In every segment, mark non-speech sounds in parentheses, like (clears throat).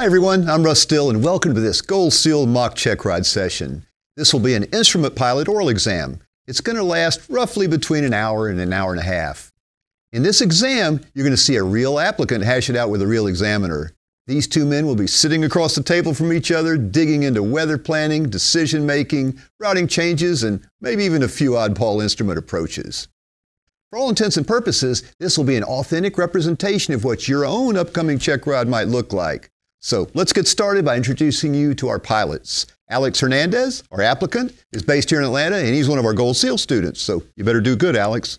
Hi everyone, I'm Russ Still and welcome to this Gold Seal mock check ride session. This will be an instrument pilot oral exam. It's going to last roughly between an hour and an hour and a half. In this exam, you're going to see a real applicant hash it out with a real examiner. These two men will be sitting across the table from each other, digging into weather planning, decision making, routing changes, and maybe even a few oddball instrument approaches. For all intents and purposes, this will be an authentic representation of what your own upcoming check ride might look like. So let's get started by introducing you to our pilots. Alex Hernandez, our applicant, is based here in Atlanta, and he's one of our Gold SEAL students, so you better do good, Alex.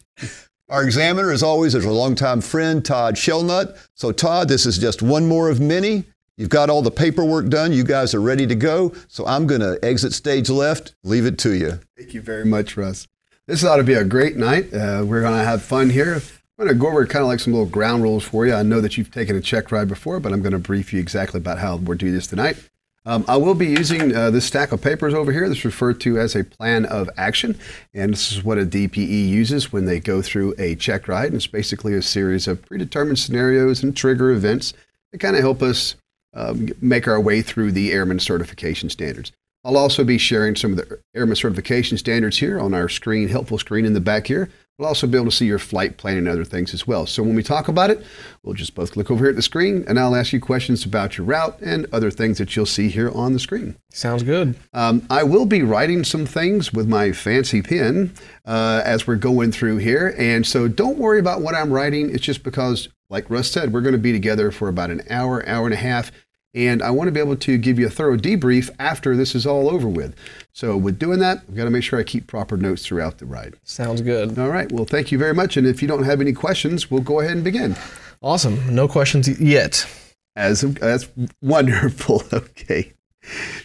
Our examiner, as always, is our longtime friend, Todd Shellnut. So, Todd, this is just one more of many. You've got all the paperwork done. You guys are ready to go. So, I'm going to exit stage left, leave it to you. Thank you very much, Russ. This ought to be a great night. Uh, we're going to have fun here. I'm going to go over kind of like some little ground rules for you. I know that you've taken a check ride before, but I'm going to brief you exactly about how we're doing this tonight. Um, I will be using uh, this stack of papers over here. This is referred to as a plan of action. And this is what a DPE uses when they go through a check ride. And it's basically a series of predetermined scenarios and trigger events that kind of help us um, make our way through the airman certification standards. I'll also be sharing some of the airman certification standards here on our screen, helpful screen in the back here. We'll also be able to see your flight plan and other things as well. So when we talk about it, we'll just both click over here at the screen and I'll ask you questions about your route and other things that you'll see here on the screen. Sounds good. Um, I will be writing some things with my fancy pen uh, as we're going through here. And so don't worry about what I'm writing. It's just because, like Russ said, we're going to be together for about an hour, hour and a half. And I want to be able to give you a thorough debrief after this is all over with. So, with doing that, I've got to make sure I keep proper notes throughout the ride. Sounds good. All right. Well, thank you very much. And if you don't have any questions, we'll go ahead and begin. Awesome. No questions yet. As that's wonderful. (laughs) Okay.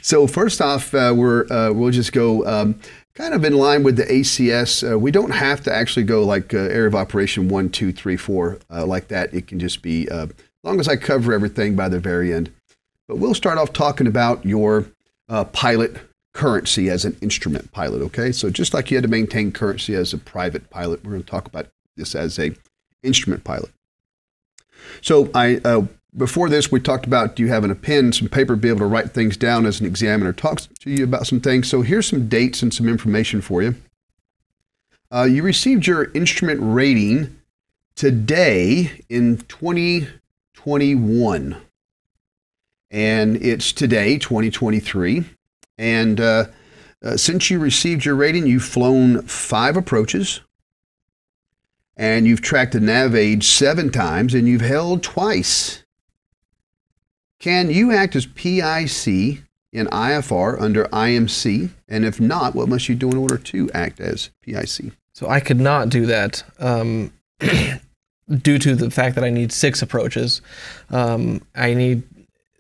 So first off, uh, we're uh, we'll just go um, kind of in line with the ACS. Uh, we don't have to actually go like uh, area of operation one, two, three, four uh, like that. It can just be uh, as long as I cover everything by the very end. But we'll start off talking about your uh, pilot currency as an instrument pilot, okay? So just like you had to maintain currency as a private pilot, we're going to talk about this as a instrument pilot. So I uh, before this, we talked about do you have a pen, some paper, be able to write things down as an examiner talks to you about some things. So here's some dates and some information for you. Uh, you received your instrument rating today in 2021 and it's today, 2023. And uh, uh, since you received your rating, you've flown five approaches, and you've tracked the NavAid seven times, and you've held twice. Can you act as PIC in IFR under IMC? And if not, what must you do in order to act as PIC? So I could not do that um, (clears throat) due to the fact that I need six approaches. Um, I need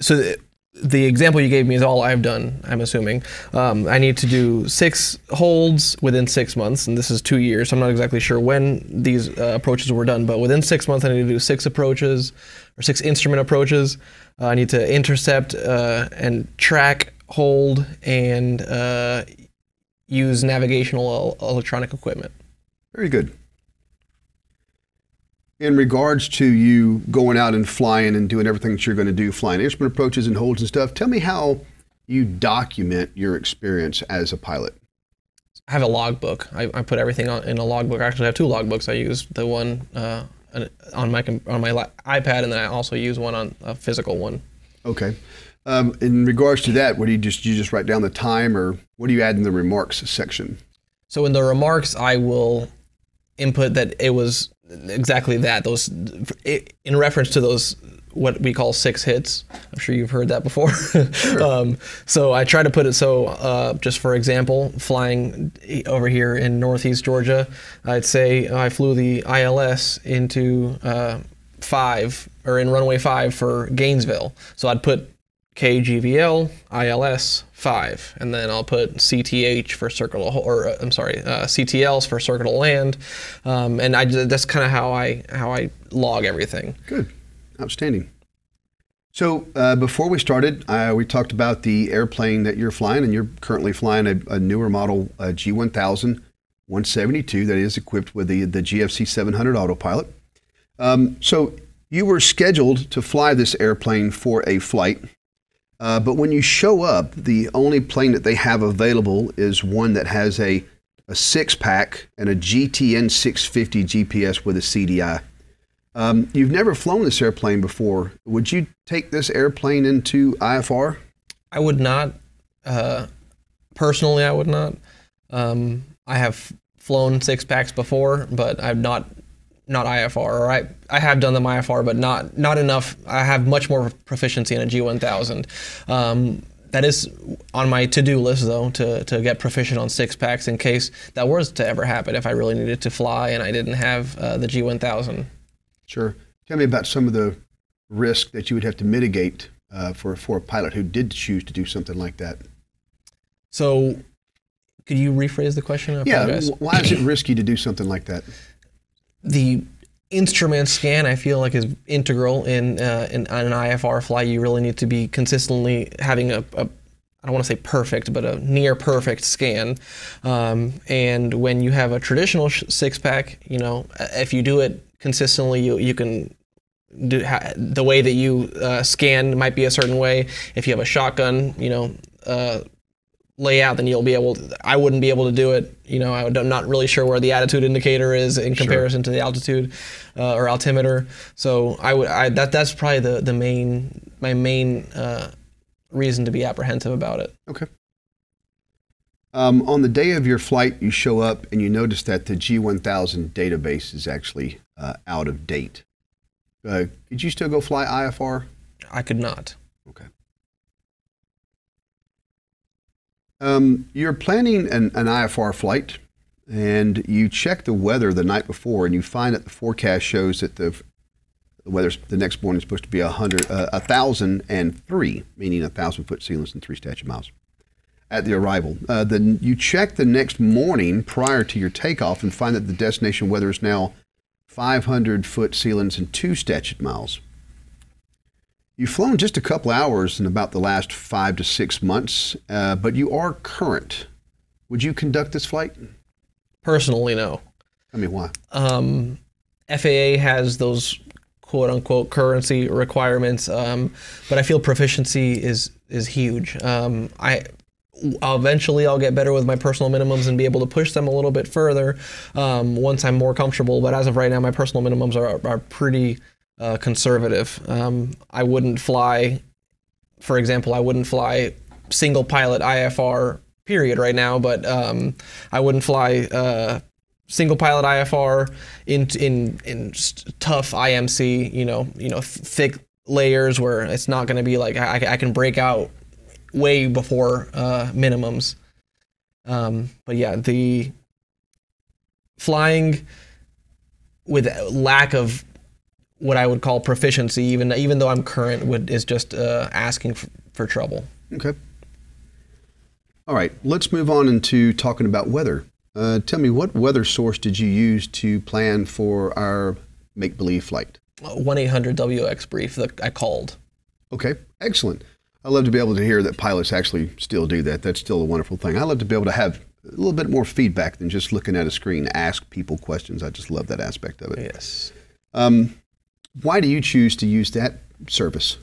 so the, the example you gave me is all I've done. I'm assuming um, I need to do six holds within six months, and this is two years. So I'm not exactly sure when these uh, approaches were done, but within six months, I need to do six approaches or six instrument approaches. Uh, I need to intercept uh, and track, hold, and uh, use navigational electronic equipment. Very good in regards to you going out and flying and doing everything that you're going to do, flying instrument approaches and holds and stuff, tell me how you document your experience as a pilot. I have a logbook. I, I put everything on, in a logbook. I actually have two logbooks. I use the one uh, on my on my iPad, and then I also use one on a physical one. Okay. Um, in regards to that, what do you just you just write down the time, or what do you add in the remarks section? So in the remarks, I will input that it was exactly that. Those in reference to those what we call six hits. I'm sure you've heard that before. Sure. (laughs) um, so I try to put it so, uh, just for example, flying over here in Northeast Georgia, I'd say I flew the ILS into uh, five or in runway five for Gainesville. So I'd put KGVL, ILS, 5. And then I'll put CTH for circle, or uh, I'm sorry, uh, CTLs for circle land. Um, and I, that's kind of how I, how I log everything. Good. Outstanding. So uh, before we started, uh, we talked about the airplane that you're flying, and you're currently flying a, a newer model uh, G1000 172 that is equipped with the, the GFC 700 autopilot. Um, so you were scheduled to fly this airplane for a flight Uh, but when you show up, the only plane that they have available is one that has a, a six pack and a GTN 650 GPS with a CDI. Um, you've never flown this airplane before. Would you take this airplane into IFR? I would not. Uh, personally, I would not. Um, I have flown six packs before, but I've not not IFR. Or I I have done them IFR, but not not enough. I have much more proficiency in a G1000. Um, that is on my to-do list though to, to get proficient on six packs in case that was to ever happen if I really needed to fly and I didn't have uh, the G1000. Sure. Tell me about some of the risk that you would have to mitigate uh, for for a pilot who did choose to do something like that. So, could you rephrase the question? I Yeah. apologize. Why is it risky to do something like that? The instrument scan I feel like is integral in, uh, in an IFR flight. You really need to be consistently having a, a I don't want to say perfect, but a near perfect scan. Um, and when you have a traditional six pack, you know, if you do it consistently, you you can do the way that you uh, scan might be a certain way. If you have a shotgun, you know. Uh, layout, then you'll be able. To, I wouldn't be able to do it. You know, I'm not really sure where the attitude indicator is in comparison to the altitude uh, or altimeter. So I would. I that that's probably the the main my main uh, reason to be apprehensive about it. Okay. Um, on the day of your flight, you show up and you notice that the G1000 database is actually uh, out of date. Uh, could you still go fly IFR? I could not. Okay. Um, you're planning an, an IFR flight, and you check the weather the night before, and you find that the forecast shows that the the weather the next morning is supposed to be a hundred, uh, a thousand and three, meaning a thousand foot ceilings and three statute miles at the arrival. Uh, then you check the next morning prior to your takeoff and find that the destination weather is now 500 foot ceilings and two statute miles. You've flown just a couple hours in about the last five to six months, uh, but you are current. Would you conduct this flight? Personally, no. I mean, why? um, FAA has those quote unquote currency requirements, um, but I feel proficiency is is huge. Um, I eventually I'll get better with my personal minimums and be able to push them a little bit further um, once I'm more comfortable. But as of right now, my personal minimums are are pretty uh, conservative. Um, I wouldn't fly, for example, I wouldn't fly single pilot IFR period right now, but um, I wouldn't fly uh, single pilot IFR in in in tough IMC. You know, you know, th- thick layers where it's not going to be like I, I can break out way before uh, minimums. Um, but yeah, the flying with lack of what I would call proficiency, even even though I'm current, would is just uh, asking f- for trouble. Okay. All right, let's move on into talking about weather. Uh, tell me, what weather source did you use to plan for our make believe flight? One eight hundred WX brief that I called. Okay, excellent. I love to be able to hear that pilots actually still do that. That's still a wonderful thing. I love to be able to have a little bit more feedback than just looking at a screen, ask people questions. I just love that aspect of it. Yes. Um, why do you choose to use that service?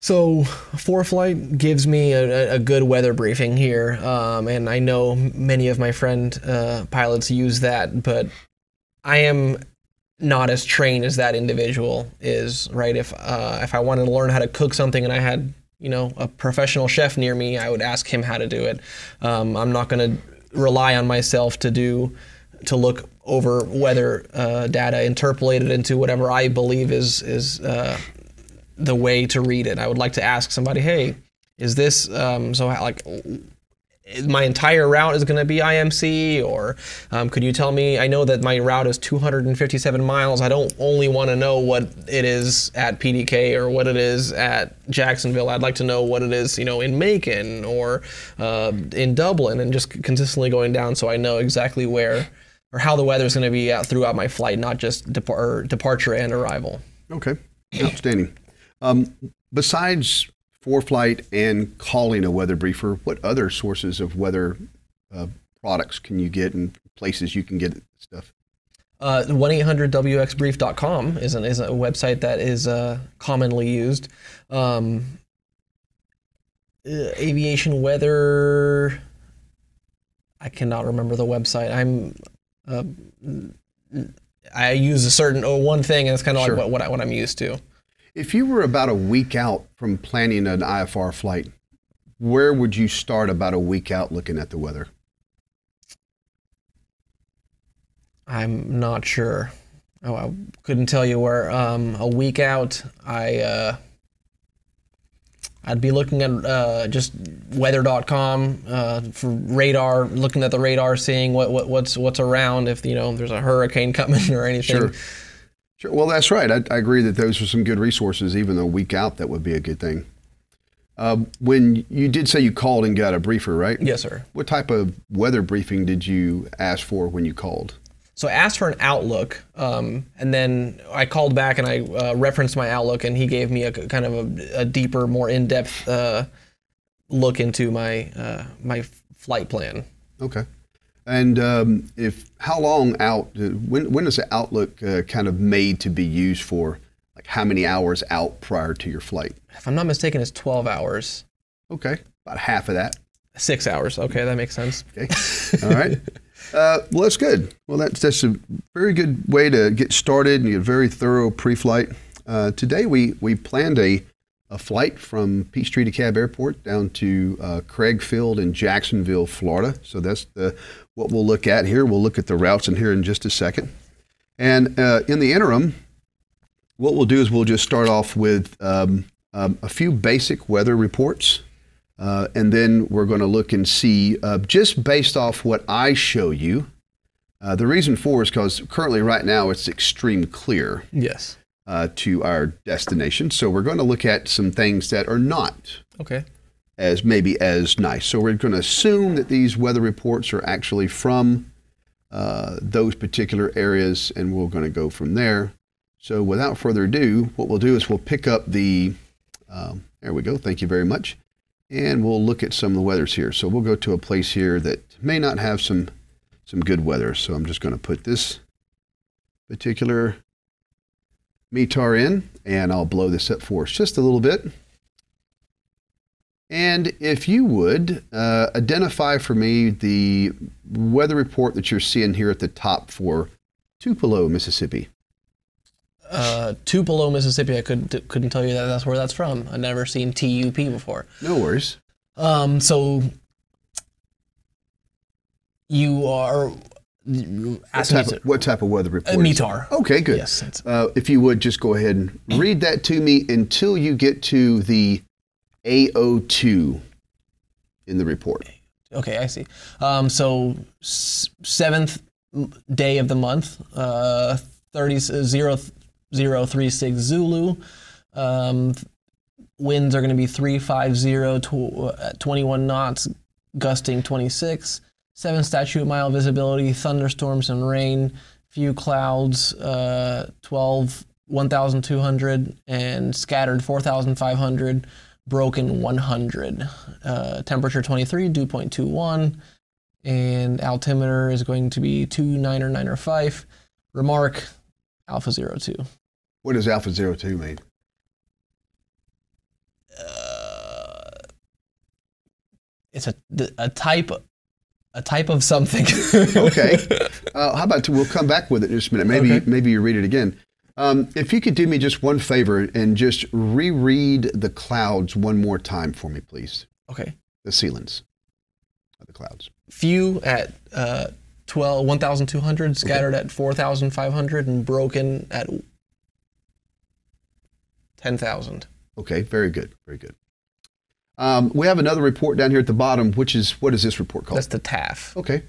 So, ForeFlight gives me a, a good weather briefing here, um, and I know many of my friend uh, pilots use that, but I am not as trained as that individual is. Right? If uh, if I wanted to learn how to cook something and I had you know a professional chef near me, I would ask him how to do it. Um, I'm not going to rely on myself to do to look over weather uh, data, interpolated into whatever I believe is is uh, the way to read it. I would like to ask somebody, hey, is this um, so? how- Like, my entire route is going to be IMC, or um, could you tell me? I know that my route is 257 miles. I don't only want to know what it is at PDK or what it is at Jacksonville. I'd like to know what it is, you know, in Macon or uh, in Dublin, and just consistently going down, so I know exactly where or how the weather is going to be out throughout my flight, not just depar- departure and arrival. Okay, outstanding. Um, besides ForeFlight and calling a weather briefer, what other sources of weather uh, products can you get and places you can get stuff? Uh, 1-800-WXBrief.com is, an, is a website that is uh, commonly used. Um, uh, aviation weather. I cannot remember the website. I'm. Uh, I use a certain oh, one thing, and it's kind of Sure. like what what, I, what I'm used to. If you were about a week out from planning an IFR flight, where would you start about a week out looking at the weather? I'm not sure. Oh, I couldn't tell you where. Um, a week out, I uh, I'd be looking at uh, just weather.com uh, for radar, looking at the radar, seeing what, what what's what's around. If you know there's a hurricane (laughs) coming or anything. Sure. Sure. Well, that's right. I, I agree that those are some good resources. Even a week out, that would be a good thing. Uh, when you did say you called and got a briefer, right? Yes, sir. What type of weather briefing did you ask for when you called? So I asked for an outlook, um, and then I called back and I uh, referenced my outlook, and he gave me a kind of a, a deeper, more in-depth uh, look into my uh, my flight plan. Okay. And um, if how long out? uh, When when is the outlook uh, kind of made to be used for? Like how many hours out prior to your flight? If I'm not mistaken, it's 12 hours, Okay, about half of that. Six hours. Okay, that makes sense. Okay. All right. Uh, well, that's good. Well, that's that's a very good way to get started and get a very thorough pre-flight. Uh, today we we planned a a flight from Peachtree DeKalb Airport down to uh, Craig Field in Jacksonville, Florida. So that's the what we'll look at here. We'll look at the routes in here in just a second. And uh, in the interim, what we'll do is we'll just start off with um, um, a few basic weather reports. Uh, and then we're going to look and see, uh, just based off what I show you. Uh, the reason for is because currently, right now, it's extreme clear Yes. uh, to our destination. So we're going to look at some things that are not Okay. as maybe as nice. So we're going to assume that these weather reports are actually from uh, those particular areas, and we're going to go from there. So without further ado, what we'll do is we'll pick up the. Um, there we go. Thank you very much. And we'll look at some of the weathers here. So we'll go to a place here that may not have some some good weather. So I'm just going to put this particular METAR in, and I'll blow this up for us just a little bit. And if you would uh, identify for me the weather report that you're seeing here at the top for Tupelo, Mississippi. Uh, Tupelo, Mississippi. I couldn't couldn't tell you that that's where that's from. I've never seen TUP before. No worries. Um, so you are What type, of, what type of weather report? uh. METAR. Okay, good. Yes. Uh, if you would just go ahead and (clears throat) read that to me until you get to the AO2 in the report. Okay, I see. Um, so s- seventh day of the month, uh, 30, zero, zero, three, six Zulu. Um, winds are going to be 350, tw- uh, 21 knots, gusting 26. Seven statute mile visibility, thunderstorms and rain, few clouds, uh, 12, 1,200, and scattered 4,500 broken 100. Uh, temperature 23, dew point 21, and altimeter is going to be 29905. Remark Alpha 02. What does Alpha 02 mean? Uh, it's a a type a type of something. (laughs) Okay. Uh, how about we'll come back with it in just a minute. Maybe Okay. maybe you read it again. Um, if you could do me just one favor and just reread the clouds one more time for me, please. okay. The ceilings of the clouds. Few at uh, 12, 1,200, scattered at 4,500, and broken at 10,000. Okay, very good, very good. Um, we have another report down here at the bottom, which is what is this report called? That's the TAF. Okay.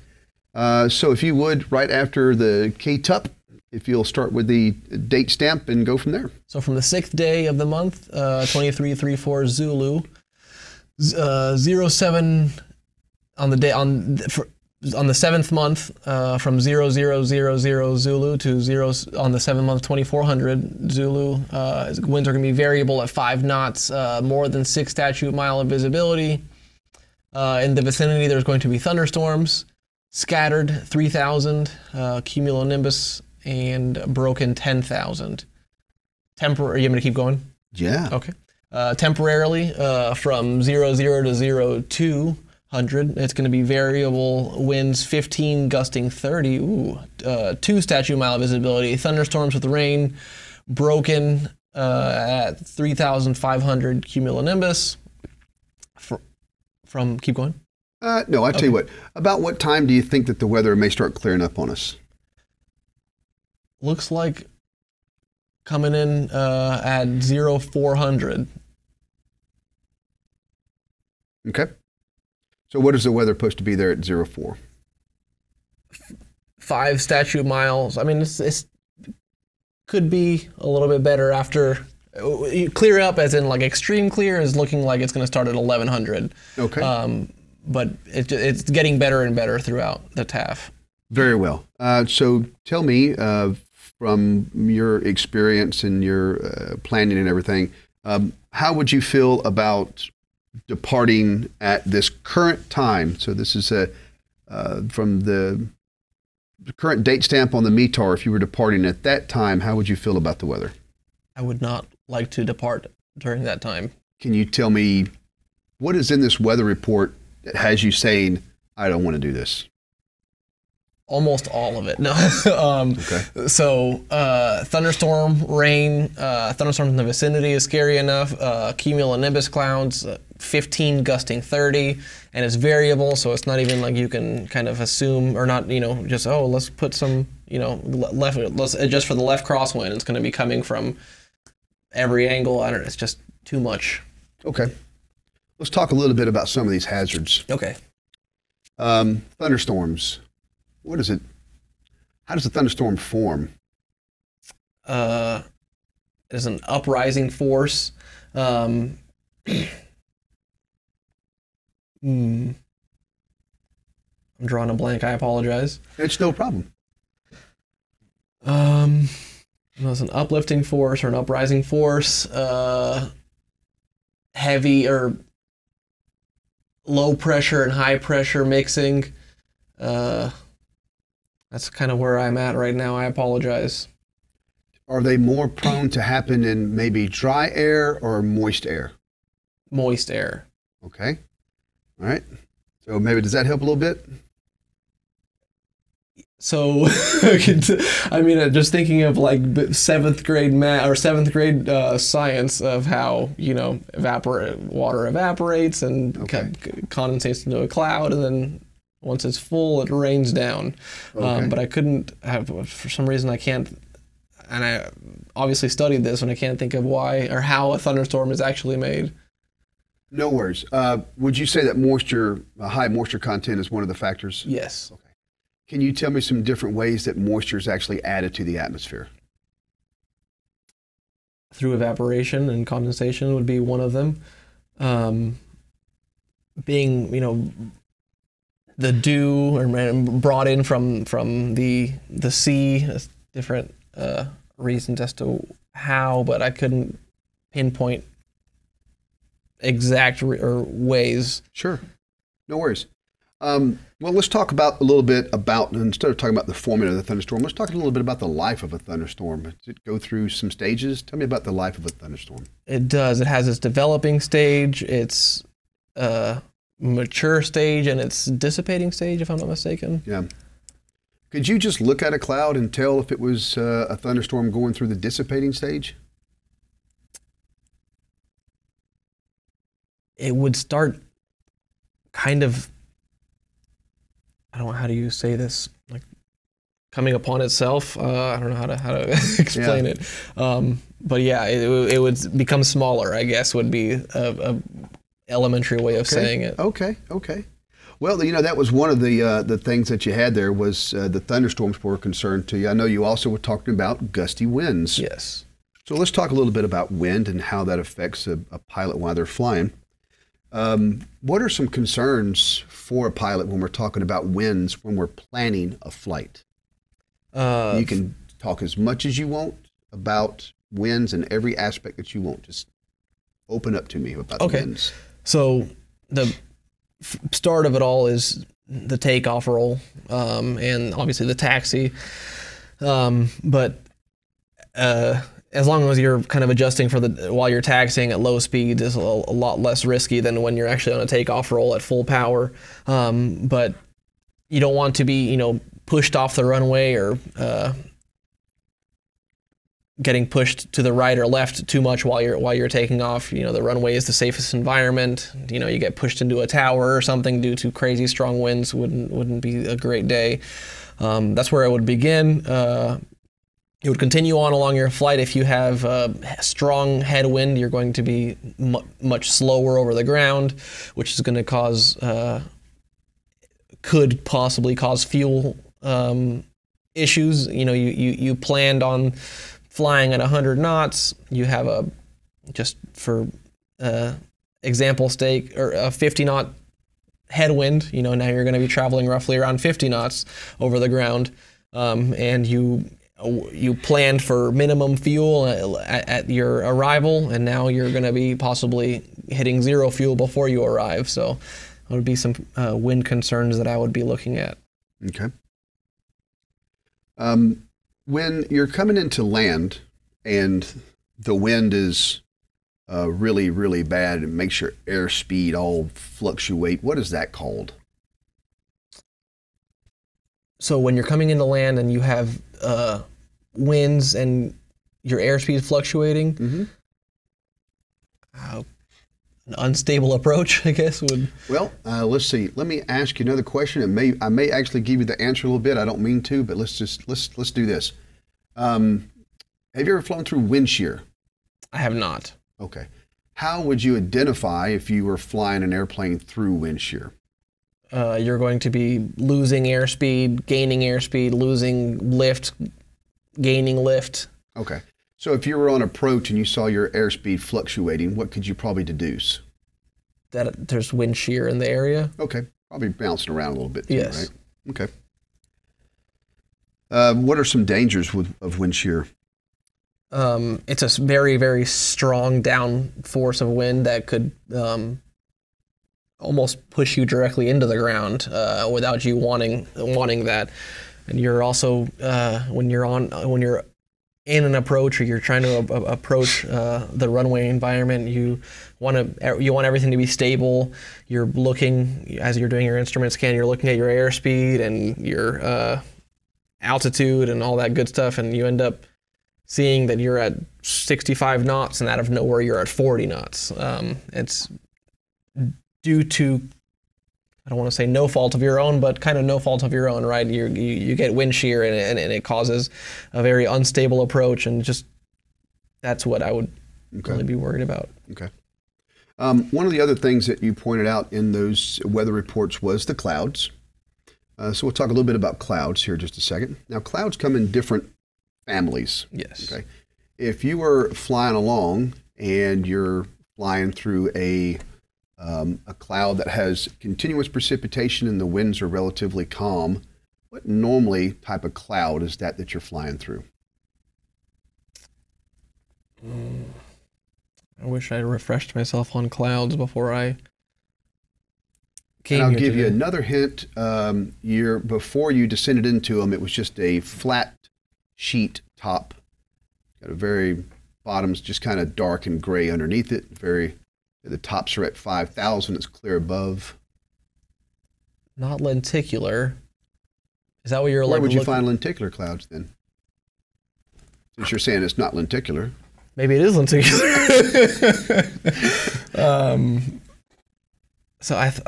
Uh, so if you would, right after the KTUP, if you'll start with the date stamp and go from there. So from the sixth day of the month, uh, 2334 Zulu, uh, 07 on the day on for, on the seventh month uh, from 0000 Zulu to zero on the seventh month 2400 Zulu. Uh, winds are going to be variable at five knots, uh, more than six statute mile of visibility. Uh, in the vicinity, there's going to be thunderstorms, scattered 3,000, uh, cumulonimbus, and broken 10,000. Temporary. You want me to keep going? Yeah. Okay. uh, temporarily uh, from zero zero to zero two hundred. It's going to be variable winds, 15 gusting 30. Ooh, uh, two statute mile visibility. Thunderstorms with rain, broken uh, at 3,500 cumulonimbus. Fr- from keep going. Uh, no, I tell you what. About what time do you think that the weather may start clearing up on us? Looks like coming in uh, at zero four hundred. Okay. So what is the weather supposed to be there at zero four? five statute miles. I mean, it's, it's could be a little bit better after uh, clear up, as in like extreme clear is looking like it's going to start at 1100. Okay. Um, but it, it's getting better and better throughout the TAF. Very well. Uh, so tell me, uh, from your experience and your uh, planning and everything, um, how would you feel about departing at this current time? So this is a, uh, from the current date stamp on the METAR. If you were departing at that time, how would you feel about the weather? I would not like to depart during that time. Can you tell me what is in this weather report that has you saying, I don't want to do this? Almost all of it. No. (laughs) um, Okay. So uh, thunderstorm, rain, uh, thunderstorms in the vicinity is scary enough. Uh, cumulonimbus clouds, uh, 15 gusting 30, and it's variable, so it's not even like you can kind of assume or not. You know, just oh, let's put some. You know, le- left. Let's adjust for the left crosswind. It's going to be coming from every angle. I don't. know. It's just too much. Okay. Let's talk a little bit about some of these hazards. Okay. Um, thunderstorms. What is it? How does a thunderstorm form? uh, is an uprising force. Um, (clears throat) hmm. I'm drawing a blank. I apologize. It's no problem. Um, it was an uplifting force or an uprising force. Uh, heavy or low pressure and high pressure mixing. Uh, that's kind of where I'm at right now. I apologize. Are they more prone to happen in maybe dry air or moist air? Moist air. Okay. All right. So maybe does that help a little bit? So, (laughs) I mean, just thinking of like seventh grade math or seventh grade uh, science of how you know evaporate water evaporates and Okay. condensates into a cloud, and then once it's full, it rains down. Okay. Um, but I couldn't have for some reason I can't, and I obviously studied this, and I can't think of why or how a thunderstorm is actually made. No worries. Uh, would you say that moisture, uh, high moisture content, is one of the factors? Yes. Okay. Can you tell me some different ways that moisture is actually added to the atmosphere? through evaporation and condensation would be one of them. Um, being, you know, the dew or brought in from from the the sea, There's different uh, reasons as to how, but I couldn't pinpoint exact re- or ways. Sure. No worries. Um, well, let's talk about a little bit about instead of talking about the formula of the thunderstorm, let's talk a little bit about the life of a thunderstorm. Does it go through some stages? Tell me about the life of a thunderstorm. It does. It has its developing stage, its uh, mature stage, and its dissipating stage, if I'm not mistaken. Yeah. Could you just look at a cloud and tell if it was uh, a thunderstorm going through the dissipating stage? it would start kind of I don't know how do you say this like coming upon itself. Uh, I don't know how to how to (laughs) explain Yeah. it. Um, but yeah, it, it would- become smaller. I guess would be a, a elementary way of saying it. Okay, okay. Well, you know that was one of the uh, the things that you had there was uh, the thunderstorms were a concern to you. I know you also were talking about gusty winds. Yes. So let's talk a little bit about wind and how that affects a, a pilot while they're flying. Um, what are some concerns for a pilot when we're talking about winds when we're planning a flight? Uh, you can talk as much as you want about winds and every aspect that you want. Just open up to me about Okay. the winds. So the start of it all is the takeoff roll, um, and obviously the taxi. Um, but uh, as long as you're kind of adjusting for the while you're taxiing at low speeds is a, a lot less risky than when you're actually on a takeoff roll at full power. Um, but you don't want to be, you know, pushed off the runway or uh, getting pushed to the right or left too much while you're while you're taking off. You know, the runway is the safest environment. You know, you get pushed into a tower or something due to crazy strong winds wouldn't wouldn't be a great day. Um, that's where it would begin. Uh, it would continue on along your flight. If you have uh, strong headwind, you're going to be mu- much slower over the ground, which is going to cause, uh, could possibly cause fuel um, issues. You know, you, you, you planned on flying at 100 knots. You have a, just for uh, example stake, or a 50 knot headwind. You know, now you're going to be traveling roughly around 50 knots over the ground. Um, and you you planned for minimum fuel at, at your arrival, and now you're going to be possibly hitting zero fuel before you arrive. So, there would be some uh, wind concerns that I would be looking at. Okay. Um, when you're coming into land and the wind is uh, really, really bad, and makes your airspeed all fluctuate. What is that called? So when you're coming into land and you have uh, winds and your airspeed fluctuating, Mm-hmm. An unstable approach, (laughs) I guess, would. Well, uh, let's see. Let me ask you another question. It may I may actually give you the answer a little bit. I don't mean to, but let's just let's let's do this. Um, have you ever flown through wind shear? I have not. Okay. How would you identify if you were flying an airplane through wind shear? Uh, you're going to be losing airspeed, gaining airspeed, losing lift, gaining lift. Okay. So if you were on approach and you saw your airspeed fluctuating, what could you probably deduce? That there's wind shear in the area. Okay. Probably bouncing around a little bit. Too, Yes. Right? Okay. Uh, what are some dangers with, of wind shear? Um, it's a very, very strong down force of wind that could um, almost push you directly into the ground uh, without you wanting wanting that. And you're also uh, when you're on when you're in an approach or you're trying to a- a- approach uh, the runway environment, you want to you want everything to be stable. You're looking as you're doing your instrument scan. You're looking at your airspeed and your uh, altitude and all that good stuff, and you end up seeing that you're at 65 knots and out of nowhere you're at 40 knots. Um, it's due to I don't want to say no fault of your own, but kind of no fault of your own, right? You you, you get wind shear and, and, and it causes a very unstable approach, and just that's what I would Okay. really be worried about. Okay. Um, one of the other things that you pointed out in those weather reports was the clouds. Uh, so we'll talk a little bit about clouds here in just a second. Now, clouds come in different families. Yes. Okay. If you were flying along and you're flying through a um, a cloud that has continuous precipitation and the winds are relatively calm, what normally type of cloud is that that you're flying through? I wish I refreshed myself on clouds before I came And I'll give you another hint. Um, you're, before you descended into them, it was just a flat sheet top. Got a very bottom's just kind of dark and gray underneath it. Very, the tops are at 5,000. It's clear above. Not lenticular. Is that what you're Where would you find lenticular clouds then? Since you're saying it's not lenticular. Maybe it is lenticular. (laughs) um, so I, th-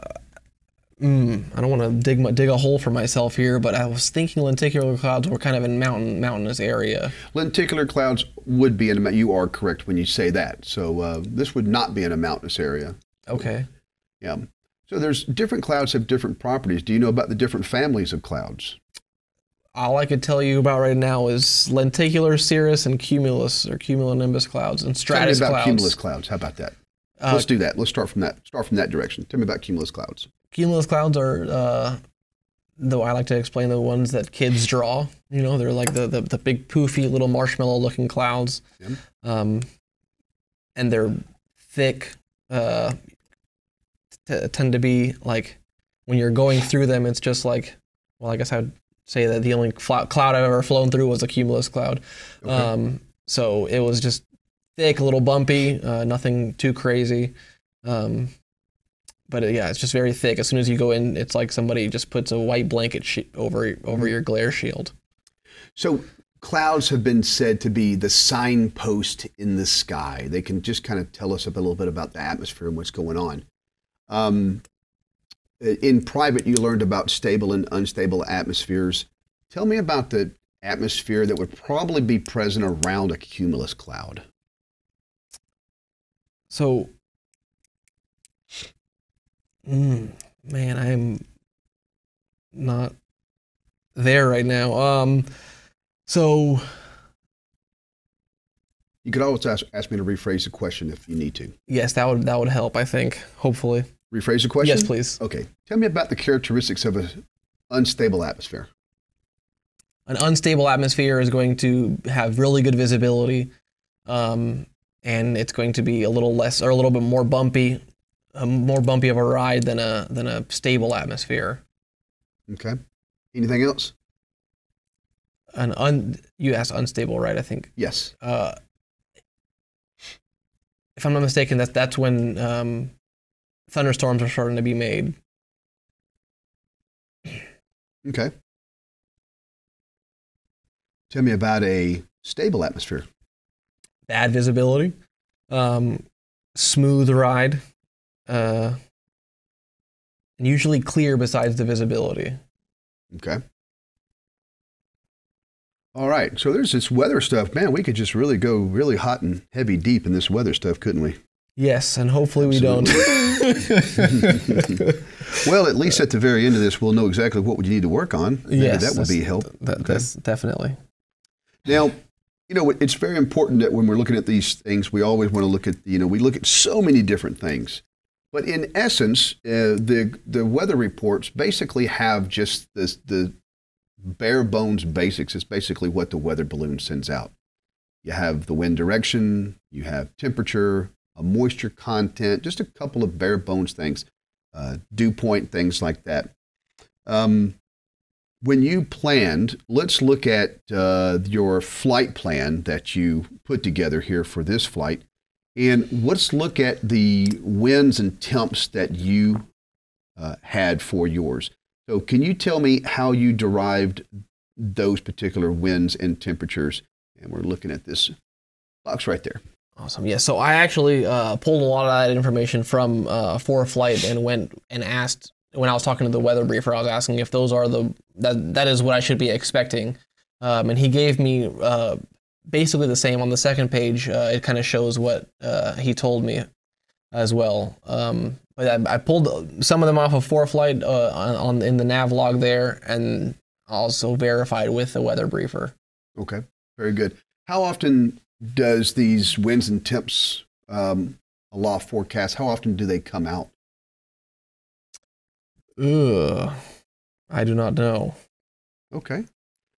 mm, I don't want to dig my, dig a hole for myself here, but I was thinking lenticular clouds were kind of in mountain mountainous area. Lenticular clouds would be in a, you are correct when you say that. So uh, this would not be in a mountainous area. Okay. Yeah. So there's different clouds have different properties. Do you know about the different families of clouds? All I could tell you about right now is lenticular cirrus and cumulus or cumulonimbus clouds and Tell me stratus about clouds. cumulus clouds. How about that? Uh, Let's do that. Let's start from that. Start from that direction. Tell me about cumulus clouds. cumulus clouds are uh, though I like to explain the ones that kids draw. You know, they're like the the, the big poofy little marshmallow looking clouds, Yep. um, and they're thick. Uh, t- tend to be like when you're going through them, it's just like well, I guess I would say that the only cloud I've ever flown through was a cumulus cloud. Okay. Um, so it was just thick, a little bumpy, uh, nothing too crazy. Um, but uh, yeah, it's just very thick. As soon as you go in, it's like somebody just puts a white blanket she- over over your glare shield. So clouds have been said to be the signpost in the sky. They can just kind of tell us a little bit about the atmosphere and what's going on. Um, in private, you learned about stable and unstable atmospheres. Tell me about the atmosphere that would probably be present around a cumulus cloud. So, mm, man, I'm not there right now. Um, so You could always ask, ask me to rephrase the question if you need to. yes, that would that would help. I think. Hopefully, Rephrase the question? yes, please. Okay. Tell me about the characteristics of an unstable atmosphere. An unstable atmosphere is going to have really good visibility, um, and it's going to be a little less or a little bit more bumpy, more bumpy of a ride than a than a stable atmosphere. Okay. Anything else? An un you asked unstable, right? I think. Yes. Uh, if I'm not mistaken, that's that's when um, thunderstorms are starting to be made. Okay. Tell me about a stable atmosphere. Bad visibility, um, smooth ride, uh, and usually clear besides the visibility. Okay. All right. So there's this weather stuff. Man, we could just really go really hot and heavy deep in this weather stuff, couldn't we? Yes, and hopefully we don't. (laughs) Well, at least at the very end of this, we'll know exactly what we need to work on. Maybe yes, that would be a help. that- Okay. That's definitely. Now, you know, it's very important that when we're looking at these things, we always want to look at, you know, we look at so many different things. But in essence, uh, the the weather reports basically have just this the bare bones basics. It's basically what the weather balloon sends out. You have the wind direction, you have temperature, a moisture content, just a couple of bare bones things, uh, dew point, things like that. Um, when you planned, let's look at uh, your flight plan that you put together here for this flight. And let's look at the winds and temps that you uh, had for yours. So, can you tell me how you derived those particular winds and temperatures? And we're looking at this box right there. Awesome. Yeah. So I actually uh, pulled a lot of that information from uh, ForeFlight and went and asked when I was talking to the weather briefer. I was asking if those are the that that is what I should be expecting, um, and he gave me uh, basically the same on the second page. Uh, it kind of shows what uh, he told me as well. Um, but I, I pulled some of them off of ForeFlight uh, on, on in the nav log there, and also verified with the weather briefer. Okay, very good. How often does these winds and temps um, aloft forecast? How often do they come out? Ugh, I do not know. Okay.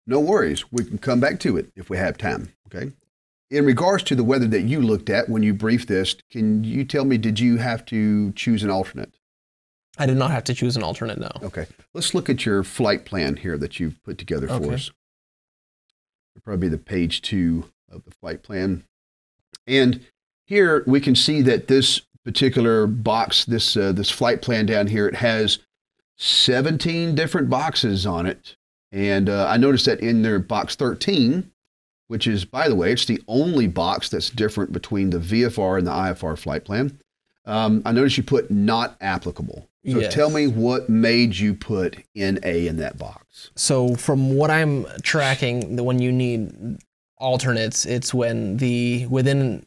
No worries. We can come back to it if we have time. Okay. In regards to the weather that you looked at when you briefed this, can you tell me, did you have to choose an alternate? I did not have to choose an alternate. No. Okay. Let's look at your flight plan here that you've put together for Okay. us. It'll probably be the page two of the flight plan. And here we can see that this particular box, this, uh, this flight plan down here, it has 17 different boxes on it. And uh, I noticed that in their box 13, which is, by the way, it's the only box that's different between the VFR and the IFR flight plan. Um, I noticed you put not applicable. So Yes. tell me what made you put NA in that box. So from what I'm tracking, the when you need alternates, it's when the within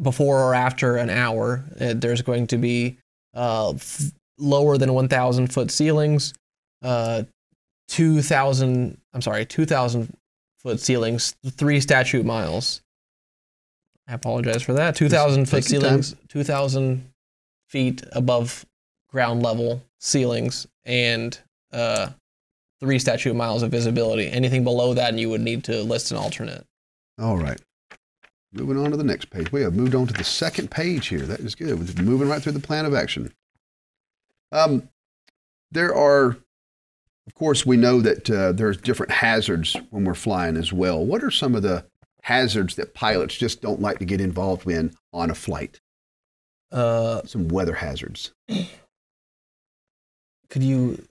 before or after an hour, uh, there's going to be uh, lower than 1,000 foot ceilings, uh, 2,000. I'm sorry, 2,000 foot ceilings, three statute miles. I apologize for that. 2,000 foot take your time. ceilings, 2,000 feet above ground level ceilings, and uh, three statute miles of visibility. Anything below that, and you would need to list an alternate. All right. Moving on to the next page. We have moved on to the second page here. That is good. We're moving right through the plan of action. Um, there are, of course, we know that uh, there's different hazards when we're flying as well. What are some of the hazards that pilots just don't like to get involved in on a flight? Uh, Some weather hazards. could you,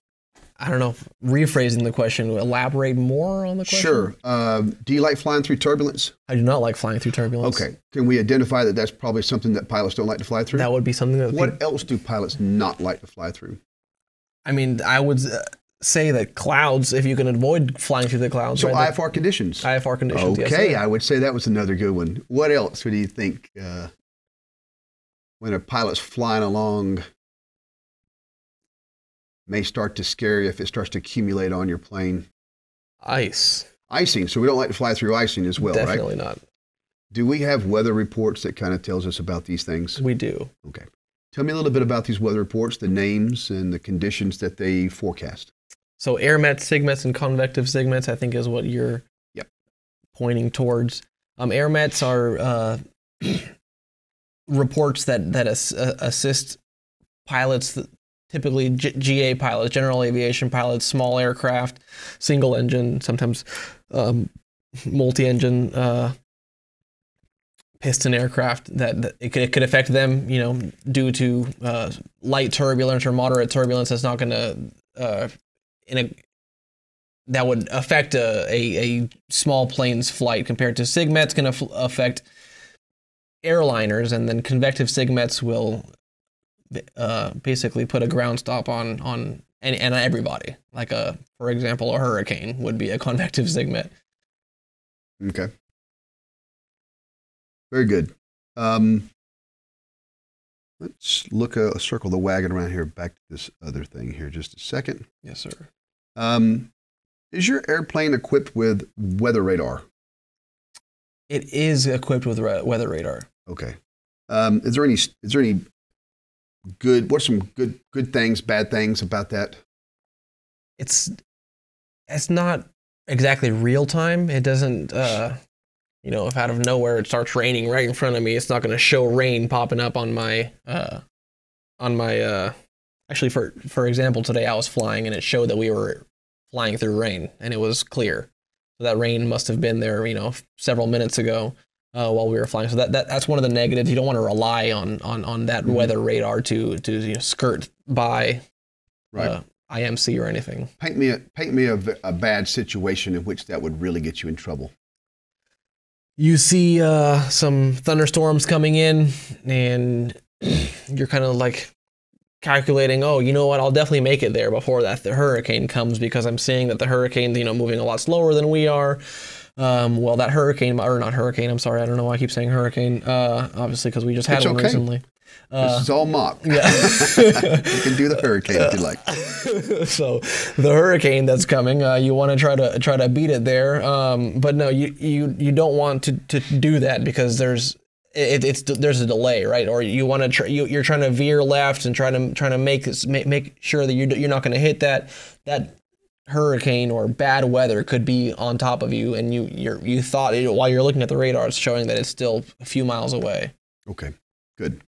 I don't know, rephrasing the question, elaborate more on the question? Sure. Um, do you like flying through turbulence? I do not like flying through turbulence. Okay. Can we identify that that's probably something that pilots don't like to fly through? That would be something that. what else do pilots not like to fly through? I mean, I would uh, say that clouds, if you can avoid flying through the clouds, So right, IFR conditions. IFR conditions. Okay, sir. I would say that was another good one. What else would you think uh, when a pilot's flying along may start to scare you if it starts to accumulate on your plane? Ice. Icing. So we don't like to fly through icing as well, right? Definitely not. Do we have weather reports that kind of tells us about these things? We do. Okay. Tell me a little bit about these weather reports, the names and the conditions that they forecast. So airmets, sigmets, and convective sigmets, I think, is what you're Yep. pointing towards. Um, airmets are uh, (clears throat) reports that that ass- uh, assist pilots, that- typically G- GA pilots, general aviation pilots, small aircraft, single engine, sometimes um, multi-engine uh, piston aircraft. That, that it, could, it could affect them, you know, due to uh, light turbulence or moderate turbulence. That's not going to uh, in a that would affect a, a, a small plane's flight compared to sigmets can aff- affect airliners and then convective sigmets will uh, basically put a ground stop on on and, and everybody like a for example a hurricane would be a convective sigmet Okay. Very good. Um, let's look a, circle the wagon around here. Back to this other thing here, just a second. yes sir Um, is your airplane equipped with weather radar? it is equipped with weather radar Okay. Um, is there any is there any good? What's some good good things, bad things about that? it's it's not exactly real time. It doesn't uh you know, if out of nowhere it starts raining right in front of me, it's not going to show rain popping up on my uh on my uh actually for for example today I was flying and it showed that we were flying through rain and it was clear. So that rain must have been there, you know, several minutes ago. Uh, while we were flying, so that, that that's one of the negatives. You don't want to rely on on on that Mhm. weather radar to to you know, skirt by Right. uh, IMC or anything. paint me a paint me a, a bad situation in which that would really get you in trouble. you see uh, some thunderstorms coming in and you're kind of like calculating oh you know what i'll definitely make it there before that the hurricane comes because i'm seeing that the hurricane you know moving a lot slower than we are um, well that hurricane or not hurricane i'm sorry i don't know why i keep saying hurricane uh, obviously because we just had It's one okay. recently uh, this is all mock. yeah. (laughs) you can do the hurricane if you like. (laughs) so the hurricane that's coming, uh, you want to try to try to beat it there. Um, but no, you you you don't want to to do that because there's it, it's there's a delay, right? Or you want to try, you, you're trying to veer left and trying to trying to make make, make sure that you're you're not going to hit that that hurricane or bad weather could be on top of you, and you you're you thought it, while you're looking at the radar, it's showing that it's still a few miles away. Okay, good.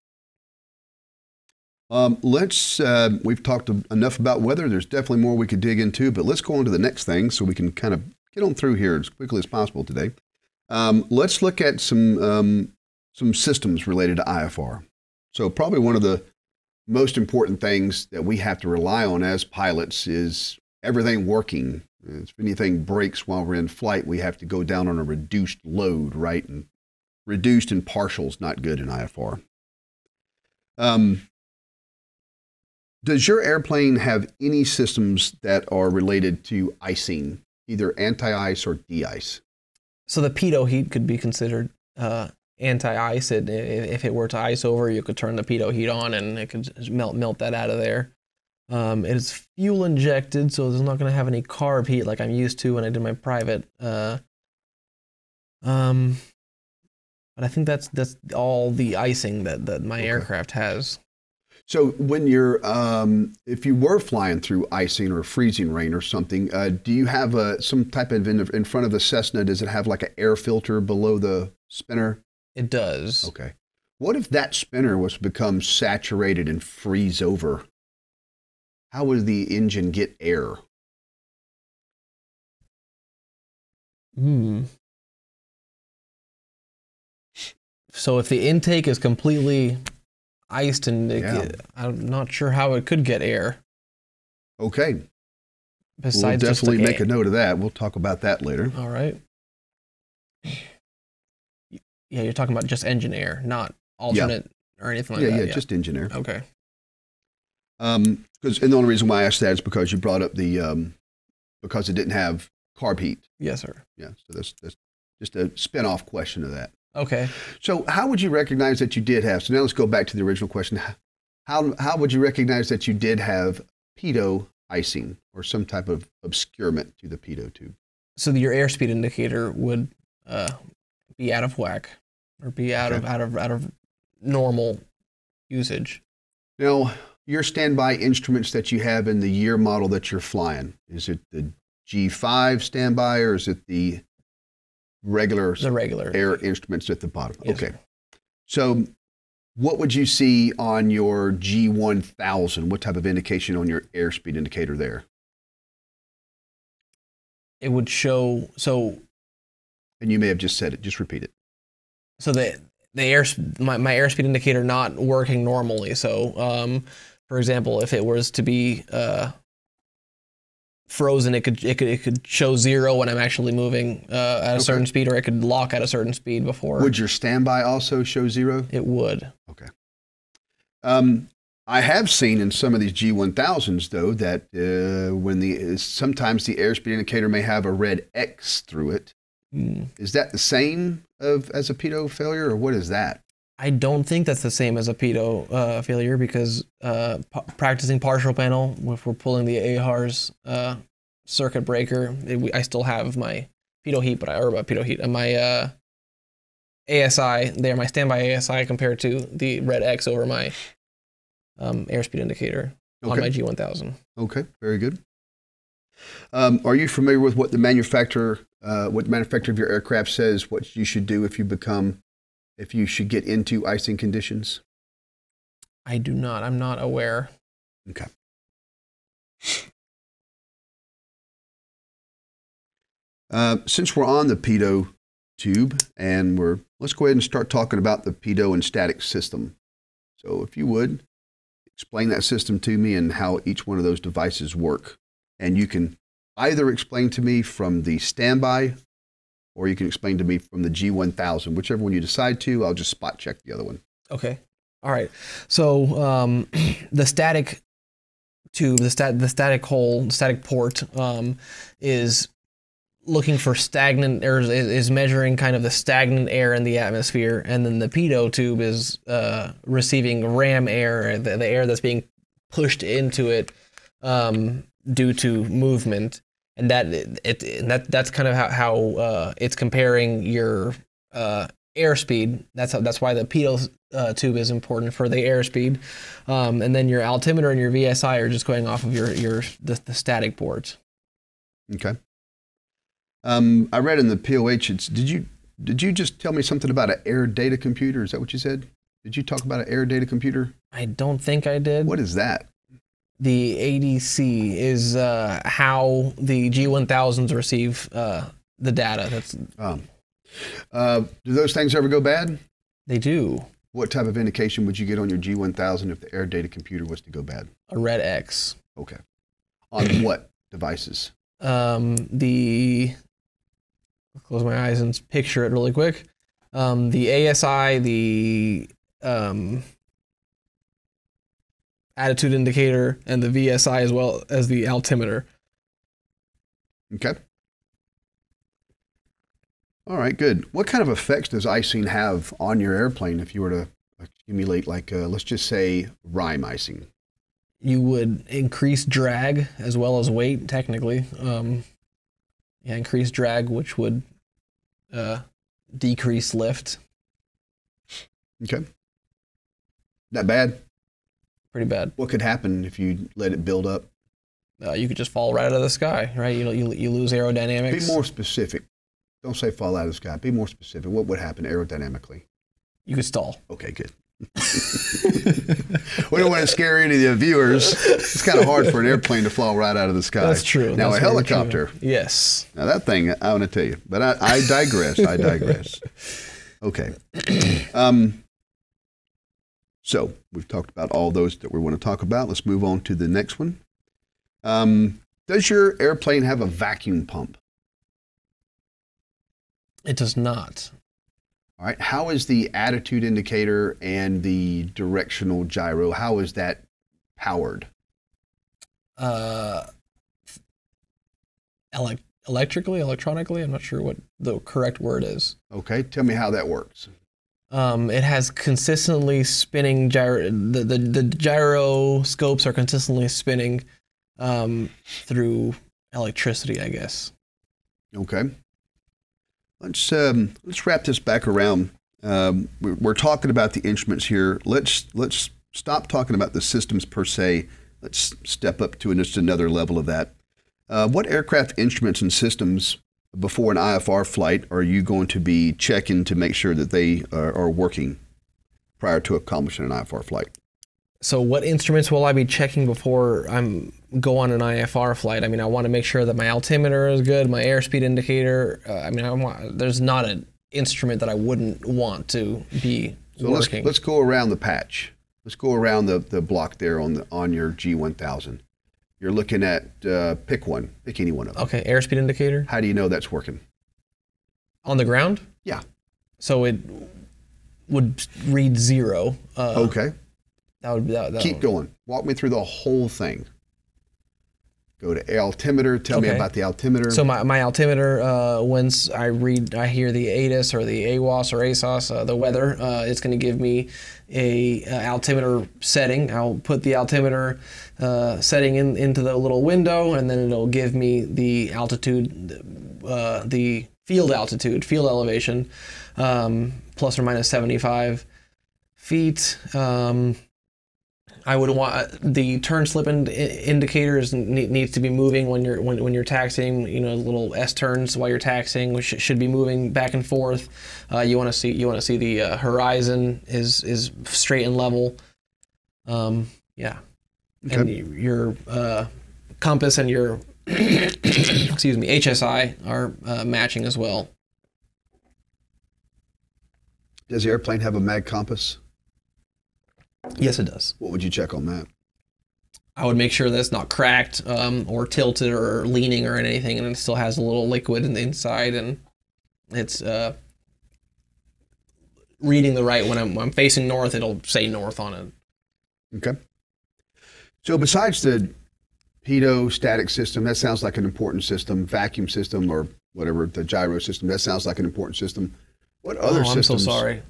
Um, let's. Uh, we've talked enough about weather. There's definitely more we could dig into, but let's go on to the next thing so we can kind of get on through here as quickly as possible today. Um, let's look at some um, some systems related to IFR. So probably one of the most important things that we have to rely on as pilots is everything working. If anything breaks while we're in flight, we have to go down on a reduced load, right? And reduced and partial is not good in IFR. Um, does your airplane have any systems that are related to icing, either anti-ice or de-ice? So the pitot heat could be considered uh, anti-ice. It, if it were to ice over, you could turn the pitot heat on and it could melt melt that out of there. Um, it is fuel injected, so it's not going to have any carb heat like I'm used to when I did my private. Uh, um, but I think that's that's all the icing that, that my Okay. aircraft has. So when you're, um, if you were flying through icing or freezing rain or something, uh, do you have a, some type of in, in front of the Cessna? Does it have like an air filter below the spinner? It does. Okay. What if that spinner was to become saturated and freeze over? How would the engine get air? Hmm. So if the intake is completely iced and it, Yeah. I'm not sure how it could get air. Okay. We'll Besides just definitely make a note of that. We'll talk about that later. All right. Yeah, you're talking about just engine air, not alternate or anything like yeah, that. yeah, yeah, just engineer. okay. Um, because and the only reason why I asked that is because you brought up the um, because it didn't have carb heat. Yes, sir. Yeah, so that's that's just a spin-off question of that. Okay. So how would you recognize that you did have? So now let's go back to the original question. How how would you recognize that you did have pitot icing or some type of obscurement to the pitot tube? So your airspeed indicator would uh, be out of whack or be out of out of out of normal usage. Now, your standby instruments that you have in the year model that you're flying, is it the G5 standby or is it the regular The regular air instruments at the bottom? Yes, okay. So, what would you see on your G1000? What type of indication on your airspeed indicator there? It would show so And you may have just said it. Just repeat it. so the the air my, my airspeed indicator not working normally. So um, for example, if it was to be uh, frozen, it could it could it could show zero when I'm actually moving uh, at a Okay. certain speed, or it could lock at a certain speed before Would your standby also show zero? it would. Um, I have seen in some of these G1000s though that uh, when the sometimes the airspeed indicator may have a red X through it. Hmm. Is that the same of as a pitot failure, or what is that? I don't think that's the same as a pitot uh, failure because uh, p- practicing partial panel, if we're pulling the AHRS uh, circuit breaker, it, we, I still have my pitot heat, but I or uh, pitot heat, uh, my uh, ASI there, my standby ASI compared to the red X over my um, airspeed indicator on my G1000. Okay, very good. Um, are you familiar with what the manufacturer, uh, what the manufacturer of your aircraft says what you should do if you become, if you should get into icing conditions? I do not. I'm not aware. Okay. Uh, since we're on the pitot tube, and we're let's go ahead and start talking about the pitot and static system. So, if you would explain that system to me and how each one of those devices work, and you can either explain to me from the standby, or you can explain to me from the G1000, whichever one you decide to. I'll just spot check the other one. Okay. All right. So um, (clears throat) the static tube, the stat, the static hole, static port, um, is looking for stagnant or is, measuring kind of the stagnant air in the atmosphere, and then the pitot tube is uh, receiving ram air, the, the air that's being pushed into it um, due to movement, and that it, it that that's kind of how, how uh, it's comparing your uh, airspeed. That's how, that's why the pitot uh, tube is important for the airspeed, um, and then your altimeter and your VSI are just going off of your your the, the static ports. Okay. Um, I read in the POH. It's, did you did you just tell me something about an air data computer? Is that what you said? Did you talk about an air data computer? I don't think I did. What is that? The ADC is uh, how the G1000s receive uh, the data. That's Um, uh, do those things ever go bad? they do What type of indication would you get on your G1000 if the air data computer was to go bad? a red X. Okay. On (clears throat) what devices? Um, the I'll close my eyes and picture it really quick. Um, the ASI, the um, attitude indicator, and the VSI as well as the altimeter. Okay. All right, good. What kind of effects does icing have on your airplane if you were to accumulate, like, uh, let's just say, rime icing? You would increase drag as well as weight, technically. Um, yeah, increase drag, which would uh, decrease lift. Okay. Not bad. Pretty bad. What could happen if you let it build up? Uh, you could just fall right out of the sky, right? You you, you lose aerodynamics. Be more specific. Don't say fall out of the sky. Be more specific. What would happen aerodynamically? You could stall. Okay, good. (laughs) we don't want to scare any of the viewers. It's kind of hard for an airplane to fall right out of the sky. That's true. Now, That's a helicopter. Yes. Now, that thing, I want to tell you, but I, I digress. I digress. (laughs) Okay. (clears throat) Um, so we've talked about all those that we want to talk about. Let's move on to the next one. Um, does your airplane have a vacuum pump? It does not. All right. How is the attitude indicator and the directional gyro? How is that powered? Uh, elec- electrically, electronically. I'm not sure what the correct word is. Okay. Tell me how that works. Um, it has consistently spinning gyro. The, the, the gyroscopes are consistently spinning um, through electricity, I guess. Okay. Let's um, let's wrap this back around. Um, we're, talking about the instruments here. Let's let's stop talking about the systems per se. Let's step up to just another level of that. Uh, what aircraft instruments and systems before an IFR flight are you going to be checking to make sure that they are, are working prior to accomplishing an IFR flight? So, what instruments will I be checking before I'm go on an IFR flight? I mean, I want to make sure that my altimeter is good, my airspeed indicator. Uh, I mean, I want, there's not an instrument that I wouldn't want to be So let's, let's go around the patch. Let's go around the, the block there on the on your G1000. You're looking at uh, pick one, pick any one of them. okay, airspeed indicator How do you know that's working? on the ground. Yeah. So it would read zero. Uh, Okay. That would be that. that Keep would- going. Walk me through the whole thing. Go to altimeter. Tell me about the altimeter. So my, my altimeter, uh, once I read, I hear the ATIS or the AWOS or ASOS, uh, the weather, uh, it's going to give me a uh, altimeter setting. I'll put the altimeter uh, setting in into the little window, and then it'll give me the altitude, uh, the field altitude, field elevation, um, plus or minus 75 feet. Um, I would want the turn slip ind- indicators ne- needs to be moving when you're when, when you're taxiing. You know, little S turns while you're taxiing, which should be moving back and forth. Uh, you want to see you want to see the uh, horizon is is straight and level. Um, yeah, and Okay. y- your uh, compass and your (coughs) excuse me HSI are uh, matching as well. Does the airplane have a mag compass? Yes, it does. What would you check on that? I would make sure that it's not cracked um, or tilted or leaning or anything, and it still has a little liquid in the inside, and it's uh, reading the right. When I'm, when I'm facing north, it'll say north on it. Okay. So besides the pitot static system, that sounds like an important system. Vacuum system or whatever the gyro system, that sounds like an important system. What other oh, I'm so systems? sorry.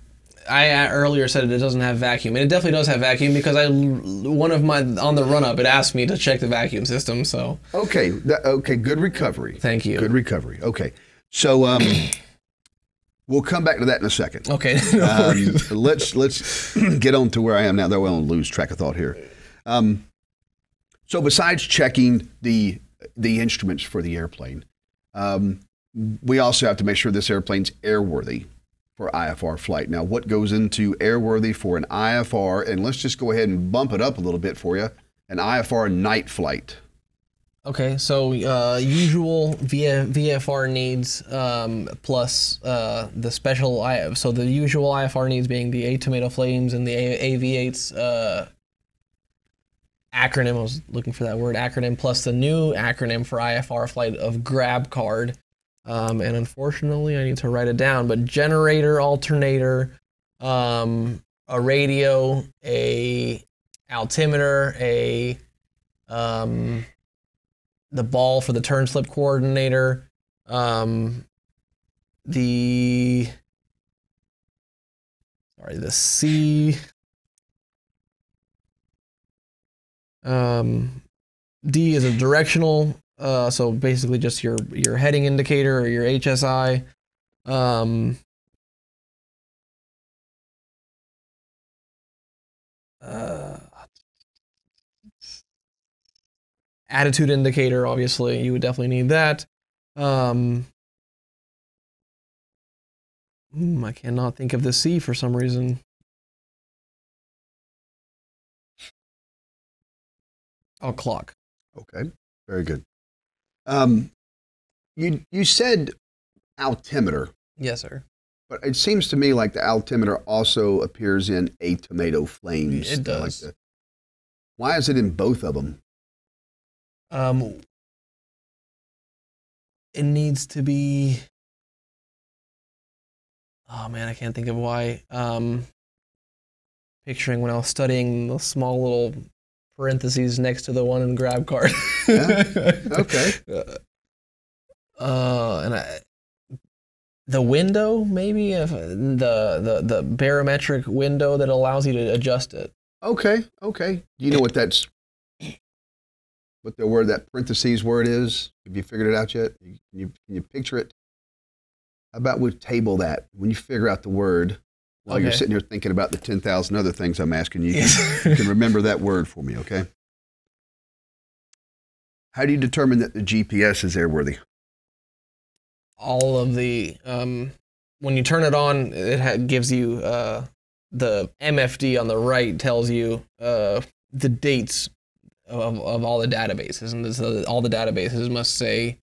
I earlier said it doesn't have vacuum, and it definitely does have vacuum because I one of my on the run up it asked me to check the vacuum system. So Okay. that- okay. Good recovery. thank you. Good recovery. Okay. So um, we'll come back to that in a second. Okay. (laughs) Um, let's let's get on to where I am now. That way I don't lose track of thought here. Um, so besides checking the the instruments for the airplane, um, we also have to make sure this airplane's airworthy for IFR flight. Now, what goes into airworthy for an IFR? And let's just go ahead and bump it up a little bit for you. An IFR night flight. Okay, so uh, usual v- VFR needs um, plus uh, the special I- so the usual IFR needs being the A tomato flames and the A- AV8's uh, acronym. I was looking for that word acronym plus the new acronym for IFR flight of grab card. Um, and unfortunately, I need to write it down. But generator, alternator, um, a radio, a altimeter, a um, the ball for the turn slip coordinator, um, the sorry, the C, um, D is a directional, uh, so basically just your your heading indicator or your HSI. Um, uh, attitude indicator obviously you would definitely need that um hmm, i cannot think of the c for some reason oh clock Okay, very good. Um, you you said altimeter. yes sir But it seems to me like the altimeter also appears in a tomato flames. It Like does. the- why is it in both of them? Um, it needs to be. Oh man, I can't think of why. Um, picturing when I was studying the small little parentheses next to the one in grab card. Yeah. (laughs) Okay. Uh, and I, the window maybe if the the the barometric window that allows you to adjust it. Okay. Okay. Do you know what that's what the word that parentheses word is? Have you figured it out yet? Can you, can you picture it? How about we table that when you figure out the word while you're sitting here thinking about the 10,000 other things I'm asking you? Yes. you can remember that word for me, okay? How do you determine that the GPS is airworthy? all of the um, when you turn it on, it ha- gives you uh, the MFD on the right tells you uh, the dates of, of all the databases, and so all the databases must say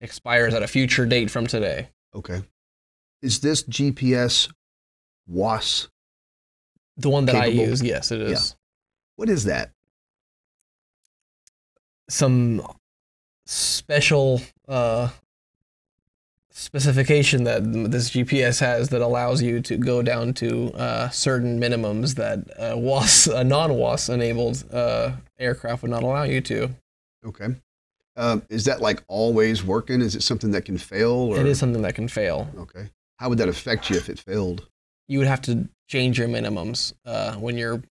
expires at a future date from today. Okay. Is this GPS WAAS? The one that I Capable. use, yes, it is What is that? some special uh, specification that this GPS has that allows you to go down to uh, certain minimums that uh, WAAS, a non-WAAS enabled uh, aircraft would not allow you to. Okay. Um, is that like always working? Is it something that can fail? Or? It is something that can fail. Okay. How would that affect you if it failed? You would have to change your minimums uh, when you're,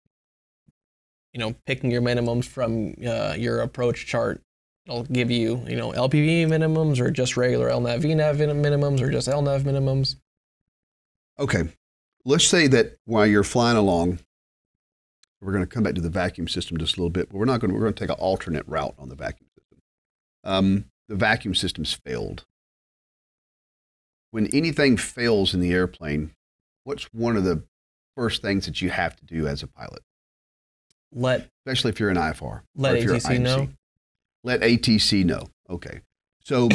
you know, picking your minimums from uh, your approach chart. It'll give you, you know, LPV minimums or just regular LNAV VNAV minimums or just LNAV minimums. Okay. Let's say that while you're flying along, we're going to come back to the vacuum system just a little bit, but we're not going to, we're going to take an alternate route on the vacuum system. Um, the vacuum system's failed. When anything fails in the airplane, what's one of the first things that you have to do as a pilot, Let especially if you're an IFR? Let ATC know. Let ATC know. Okay. So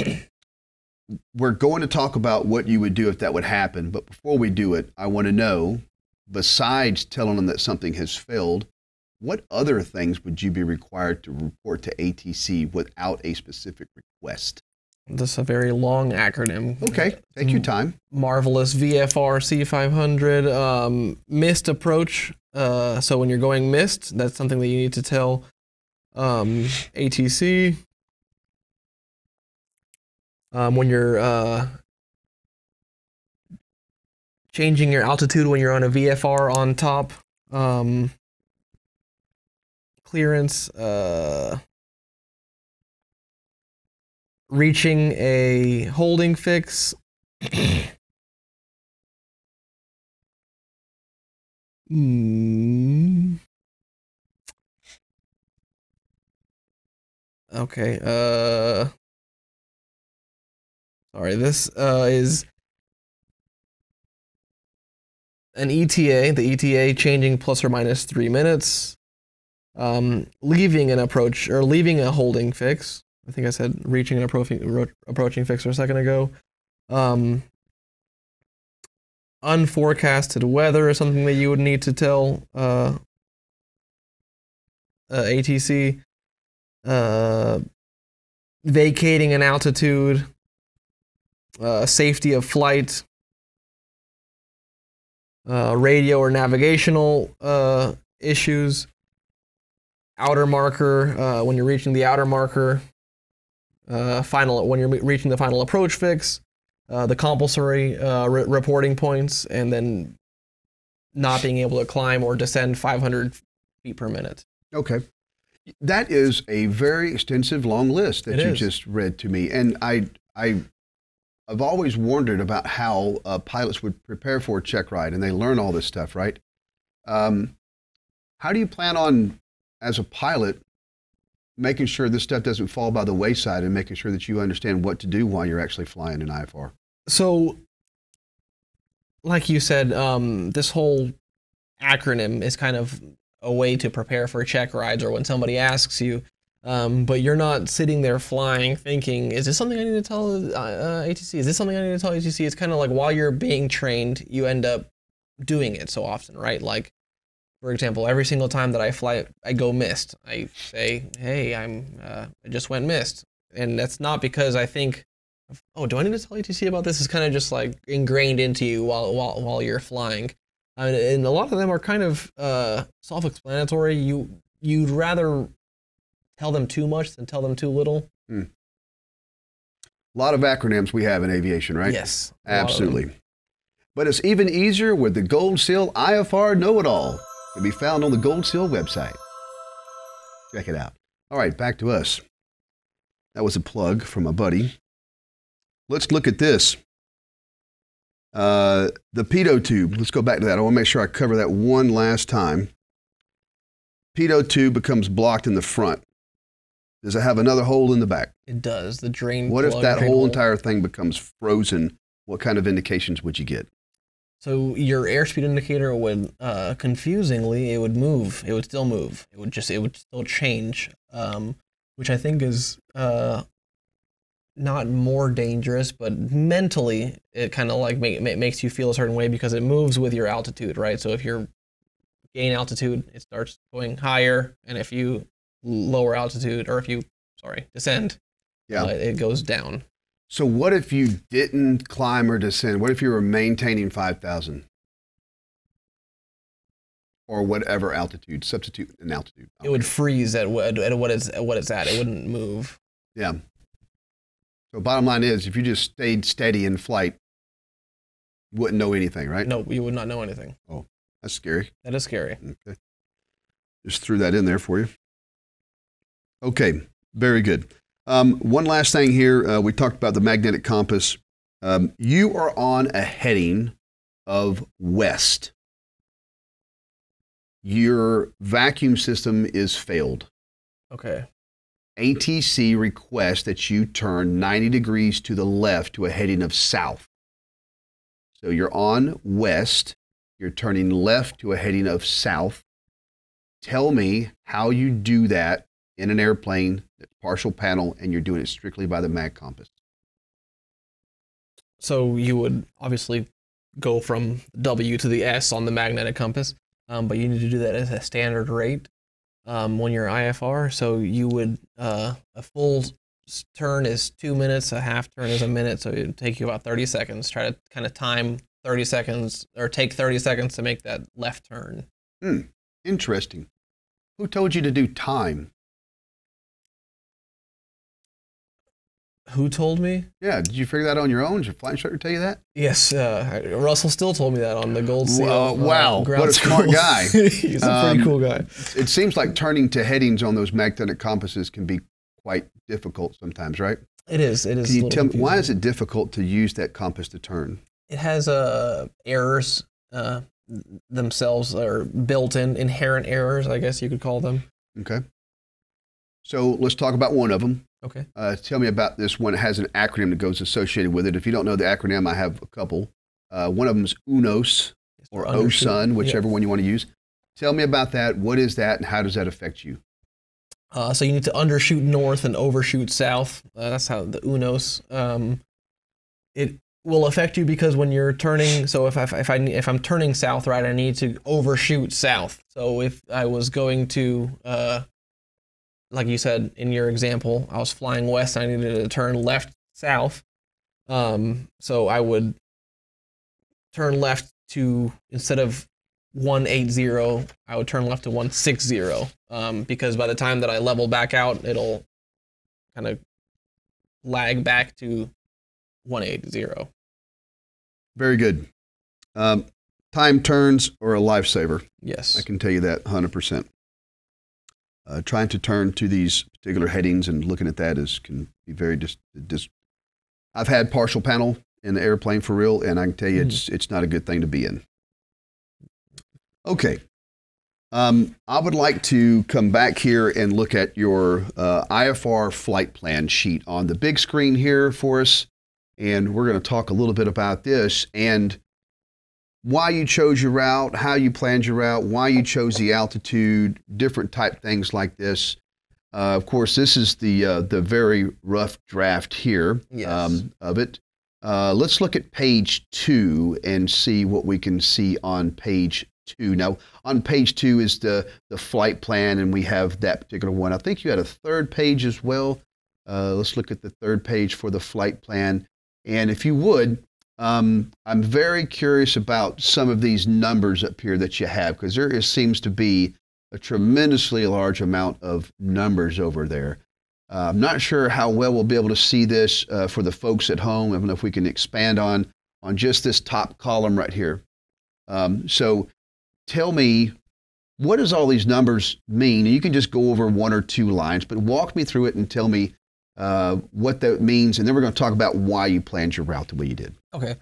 we're going to talk about what you would do if that would happen. But before we do it, I want to know, besides telling them that something has failed, what other things would you be required to report to ATC without a specific request? This is a very long acronym. Okay. Take your time. Marvelous VFR C500 um, missed approach. Uh, so when you're going missed, that's something that you need to tell um, ATC. Um, when you're uh, changing your altitude when you're on a VFR on top, um, clearance, uh, reaching a holding fix. Hmm. Okay. Uh. Sorry. This uh is an ETA. The ETA changing plus or minus three minutes. Um, leaving an approach or leaving a holding fix. I think I said reaching an approaching ro- approaching fix a second ago. Um, unforecasted weather is something that you would need to tell uh, uh, ATC. Uh, vacating an altitude. Uh, safety of flight. Uh, radio or navigational uh, issues. Outer marker when you're reaching the outer marker uh, final when you're reaching the final approach fix, uh, the compulsory uh, re- reporting points, and then not being able to climb or descend 500 feet per minute. Okay. That is a very extensive, long list that It you is. just read to me, and I, I, I've always wondered about how uh, pilots would prepare for a check ride, and they learn all this stuff, right? Um, how do you plan on, as a pilot, making sure this stuff doesn't fall by the wayside, and making sure that you understand what to do while you're actually flying an IFR? So, like you said, um, this whole acronym is kind of a way to prepare for check rides, or when somebody asks you, Um, but you're not sitting there flying thinking, is this something I need to tell uh, uh, ATC? Is this something I need to tell ATC? It's kind of like while you're being trained, you end up doing it so often, right? Like, for example, every single time that I fly, I go missed. I say, hey, I'm, uh, I just went missed. And that's not because I think, oh, do I need to tell ATC about this? It's kind of just like ingrained into you while, while, while you're flying. I mean, and a lot of them are kind of uh, self-explanatory. You you'd rather tell them too much than tell them too little. A lot of acronyms we have in aviation, right? Yes, a lot of them. Absolutely. But it's even easier with the Gold Seal IFR Know It All. Can be found on the Gold Seal website. Check it out. All right, back to us. That was a plug from a buddy. Let's look at this. Uh, the pitot tube. Let's go back to that. I want to make sure I cover that one last time. Pitot tube becomes blocked in the front. Does it have another hole in the back? It does. The drain. What if that whole hole. entire thing becomes frozen? What kind of indications would you get? So your airspeed indicator would, uh, confusingly, it would move. It would still move. It would just, it would still change, um, which I think is uh, not more dangerous, but mentally, it kind of like make, ma- makes you feel a certain way because it moves with your altitude, right? So if you're gain altitude, it starts going higher, and if you lower altitude, or if you, sorry, descend, Yeah. uh, it goes down. So what if you didn't climb or descend? What if you were maintaining 5,000? Or whatever altitude, substitute an altitude. It would freeze at what, at what it's at what it's at. It wouldn't move. Yeah. So bottom line is, if you just stayed steady in flight, you wouldn't know anything, right? No, you would not know anything. Oh, that's scary. That is scary. Okay. Just threw that in there for you. Okay, very good. Um, one last thing here. Uh, we talked about the magnetic compass. Um, you are on a heading of west. Your vacuum system is failed. Okay. ATC requests that you turn 90 degrees to the left to a heading of south. So you're on west, you're turning left to a heading of south. Tell me how you do that in an airplane partial panel and you're doing it strictly by the mag compass. So you would obviously go from W to the S on the magnetic compass, um, but you need to do that at a standard rate um, when you're IFR. So you would uh, a full turn is two minutes, a half turn is a minute, so it would take you about 30 seconds. Try to kind of time 30 seconds or take 30 seconds to make that left turn. Hmm. Interesting. Who told you to do time? Who told me? Yeah, did you figure that out on your own? Did your flight instructor tell you that? Yes, uh, Russell Still told me that on the Gold Seal. Wow, uh, wow, ground what a smart guy. (laughs) He's a pretty Um, cool guy. It seems like turning to headings on those magnetic compasses can be quite difficult sometimes, right? It is. It is. Can you tell me why is it difficult to use that compass to turn? it has uh, errors uh, themselves or built-in inherent errors i guess you could call them Okay. So let's talk about one of them. Okay Uh, tell me about this one. It has an acronym that goes associated with it. If you don't know the acronym, I have a couple. Uh, one of them is UNOS or. OSUN, whichever Yeah. one you want to use. Tell me about that. What is that, and how does that affect you? uh, so you need to undershoot north and overshoot south uh, that's how the unos um, it will affect you because when you're turning so if I, if I if I'm turning south right I need to overshoot south so if I was going to uh, like you said in your example I was flying west I needed to turn left south um, so I would turn left to instead of 180 I would turn left to 160 um, because by the time that I level back out it'll kind of lag back to 180 Very good. Um, time turns or a lifesaver. yes I can tell you that 100%. Uh, trying to turn to these particular headings and looking at that is can be very dis, dis I've had partial panel in the airplane for real, and I can tell you it's it's not a good thing to be in. Okay. Um, I would like to come back here and look at your uh, IFR flight plan sheet on the big screen here for us. And we're going to talk a little bit about this and why you chose your route, how you planned your route, why you chose the altitude, different type things like this. Uh, of course, this is the uh, the very rough draft here um, of it. Uh, let's look at page two and see what we can see on page two. Now, on page two is the the flight plan, and we have that particular one. I think you had a third page as well. Uh, let's look at the third page for the flight plan. And if you would, um, I'm very curious about some of these numbers up here that you have because there is, seems to be a tremendously large amount of numbers over there. Uh, I'm not sure how well we'll be able to see this uh, for the folks at home. I don't know if we can expand on on just this top column right here. Um, so, tell me, what does all these numbers mean? And you can just go over one or two lines, but walk me through it and tell me uh, what that means, and then we're going to talk about why you planned your route the way you did. Okay.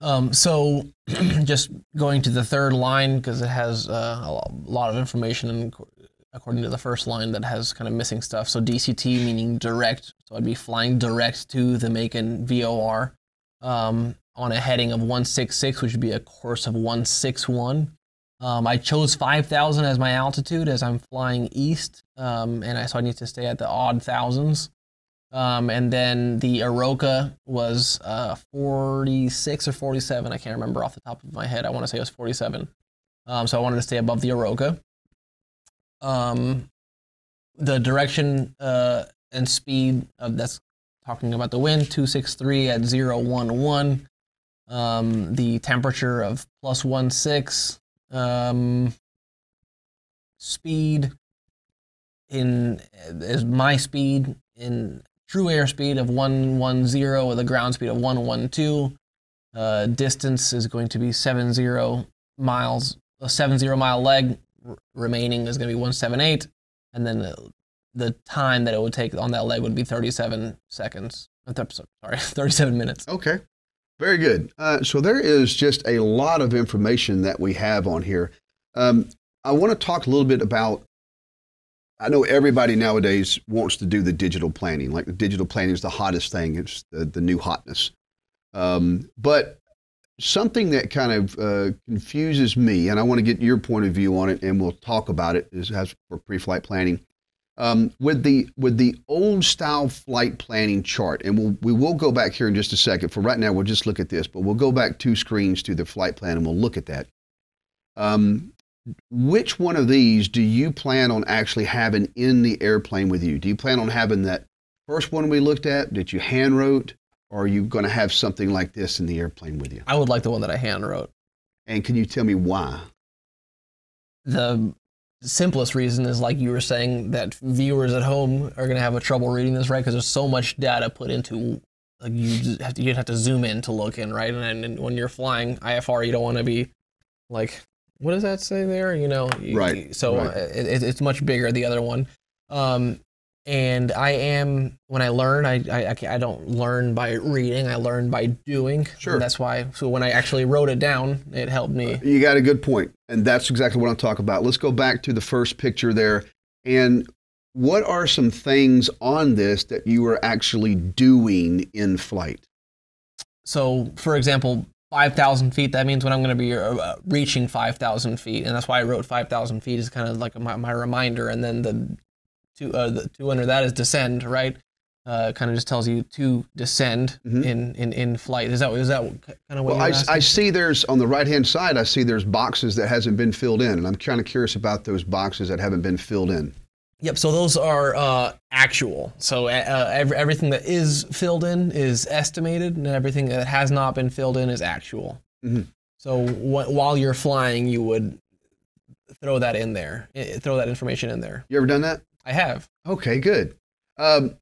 Um, so (clears throat) just going to the third line because it has uh, a lot of information and according to the first line that has kind of missing stuff. So DCT meaning direct. So I'd be flying direct to the Macon VOR um, on a heading of 166, which would be a course of 161. Um, I chose 5,000 as my altitude as I'm flying east, um, and I so I need to stay at the odd thousands. Um, and then the OROCA was uh, 46 or 47. I can't remember off the top of my head. I want to say it was 47. Um, so I wanted to stay above the OROCA. Um, the direction uh, and speed of that's talking about the wind 263 at 011. Um, the temperature of plus 16. Um, speed in is my speed in true airspeed of 110 with a ground speed of 112. Uh, distance is going to be 70 miles, a 70 mile leg. Remaining is going to be 178. And then the, the time that it would take on that leg would be 37 seconds. uh, Sorry, (laughs) 37 minutes. Okay. Very good. Uh, so there is just a lot of information that we have on here. Um, I want to talk a little bit about. I know everybody nowadays wants to do the digital planning. Like the digital planning is the hottest thing. It's the, the new hotness. Um, but something that kind of uh, confuses me, and I want to get your point of view on it, and we'll talk about it is as for pre-flight planning. Um, with the with the old style flight planning chart, and we'll we will go back here in just a second. For right now, we'll just look at this, but we'll go back two screens to the flight plan, and we'll look at that. Um, which one of these do you plan on actually having in the airplane with you? Do you plan on having that first one we looked at that you hand wrote, or are you going to have something like this in the airplane with you? I would like the one that I hand wrote. And can you tell me why? the simplest reason is like you were saying that viewers at home are going to have a trouble reading this right because there's so much data put into like you have to you'd have to zoom in to look in right and, and when you're flying IFR you don't want to be like what does that say there you know Right, so right. uh, it, it- it's much bigger the other one um and I am when I learn I, I I don't learn by reading I learn by doing Sure. That's why so when I actually wrote it down it helped me You got a good point, and that's exactly what I'm talking about. Let's go back to the first picture there, and what are some things on this that you are actually doing in flight? So, for example, 5,000 feet, that means when I'm going to be uh, reaching 5,000 feet. And that's why I wrote 5,000 feet is kind of like my, my reminder. And then the two, uh, the two under that is descend, right? Uh, kind of just tells you to descend Mhm. in, in, in flight. Is that, is that kind of what Well, I, asking? I see there's on the right hand side. I see there's boxes that hasn't been filled in, and I'm kind of curious about those boxes that haven't been filled in. Yep. So those are uh, actual. So uh, every, everything that is filled in is estimated, and everything that has not been filled in is actual. Mhm. So wh- while you're flying, you would throw that in there, i- throw that information in there. You ever done that? I have. Okay, good. Um,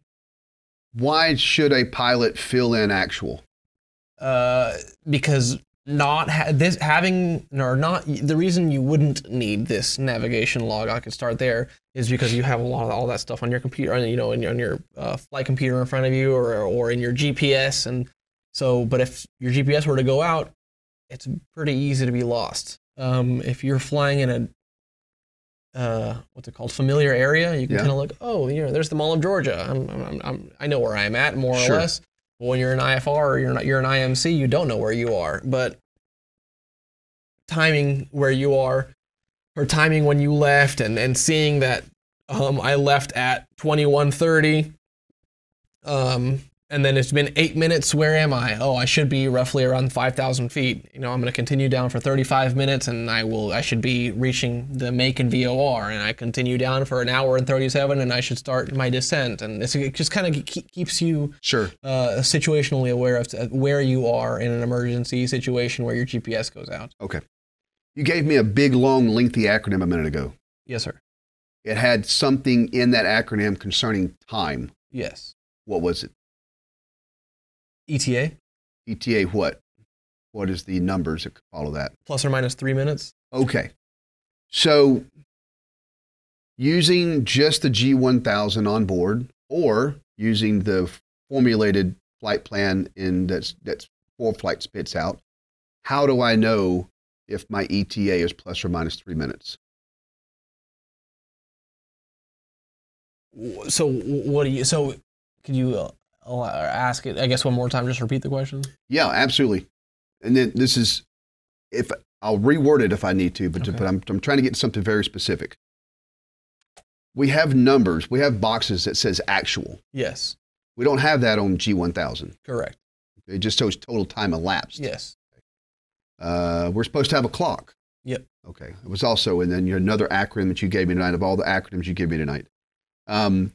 why should a pilot fill in actual? Uh, because not ha- this having or not the reason you wouldn't need this navigation log I could start there is because you have a lot of all that stuff on your computer you know in your, on your uh, flight computer in front of you or or in your GPS and so but if your GPS were to go out it's pretty easy to be lost um, if you're flying in a uh, what's it called familiar area you can Yeah. kind of look oh you know there's the Mall of Georgia I'm, I'm, I'm, I know where I'm at more Sure. or less when you're an IFR or you're not you're an IMC, you don't know where you are. But timing where you are, or timing when you left, and and seeing that Um, I left at 21:30. Um, and then it's been eight minutes. Where am I? Oh, I should be roughly around 5,000 feet. You know, I'm going to continue down for 35 minutes, and I will. I should be reaching the Macon VOR, and I continue down for an hour and 37, and I should start my descent. And it's, it just kind of keeps you Sure. uh, situationally aware of where you are in an emergency situation where your GPS goes out. Okay. You gave me a big, long, lengthy acronym a minute ago. Yes, sir. It had something in that acronym concerning time. Yes. What was it? ETA ETA what? What is the numbers that follow that? plus or minus three minutes. Okay. So using just the G1000 on board or using the formulated flight plan in that's that's ForeFlight spits out, how do I know if my ETA is plus or minus 3 minutes? So what do you? So can you uh, uh, allow- ask it? I guess one more time. Just repeat the question. Yeah, absolutely. And then this is if I'll reword it if I need to, but, Okay. but I'm, I'm trying to get to something very specific. We have numbers, we have boxes that says actual. Yes. We don't have that on G1000. Correct. It just shows total time elapsed. Yes. Uh, we're supposed to have a clock. Yep. Okay. It was also, and then your another acronym that you gave me tonight of all the acronyms you gave me tonight. Um,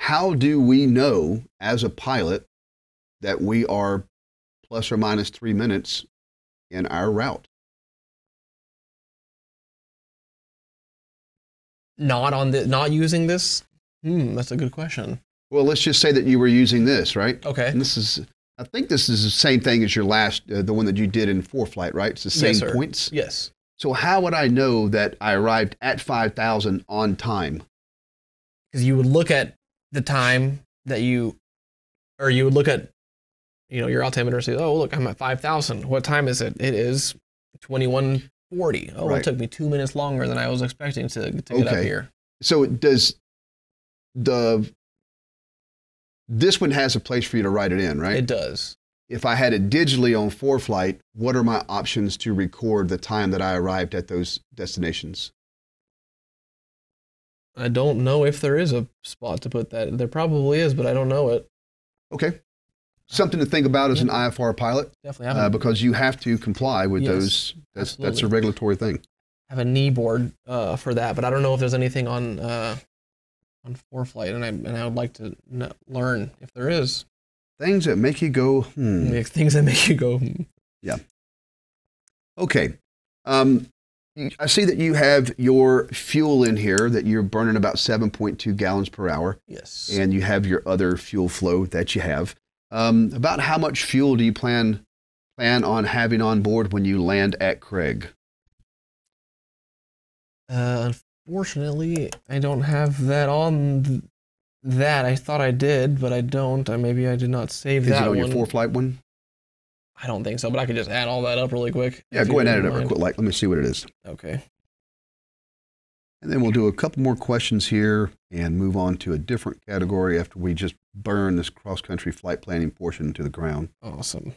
how do we know as a pilot that we are plus or minus three minutes in our route? Not on the. Not using this. Hmm. That's a good question. Well, let's just say that you were using this, right? Okay. And this is, I think this is the same thing as your last, uh, the one that you did in ForeFlight, right? It's the same Yes, points. Yes. So how would I know that I arrived at 5,000 on time? Because you would look at the time that you, or you would look at, you know, your altimeter and say, "Oh, look, I'm at five thousand. What time is it? It is twenty-one forty. Oh, Right. it took me two minutes longer than I was expecting to to get up here. So it does the this one has a place for you to write it in, right? It does. if I had it digitally on ForeFlight, what are my options to record the time that I arrived at those destinations? I don't know if there is a spot to put that. There probably is, but I don't know it. Okay. Something to think about as an IFR pilot Definitely uh, because you have to comply with Yes, those. That's, that's a regulatory thing. I have a knee board uh, for that, but I don't know if there's anything on uh, on ForeFlight, and I and I would like to learn if there is Things that make you go, hmm. Things that make you go. "Hmm." Yeah. Okay. Um, I see that you have your fuel in here that you're burning about 7.2 gallons per hour, Yes. and you have your other fuel flow that you have. Um, about how much fuel do you plan plan on having on board when you land at Craig? Uh, unfortunately, I don't have that on th- that. I thought I did, but I don't. Uh, maybe I did not save Is that it on one. your ForeFlight one? I don't think so, but I could just add all that up really quick. Yeah, go ahead and add it up real quick. Like, let me see what it is. Okay. And then we'll do a couple more questions here and move on to a different category after we just burn this cross country flight planning portion to the ground. Awesome.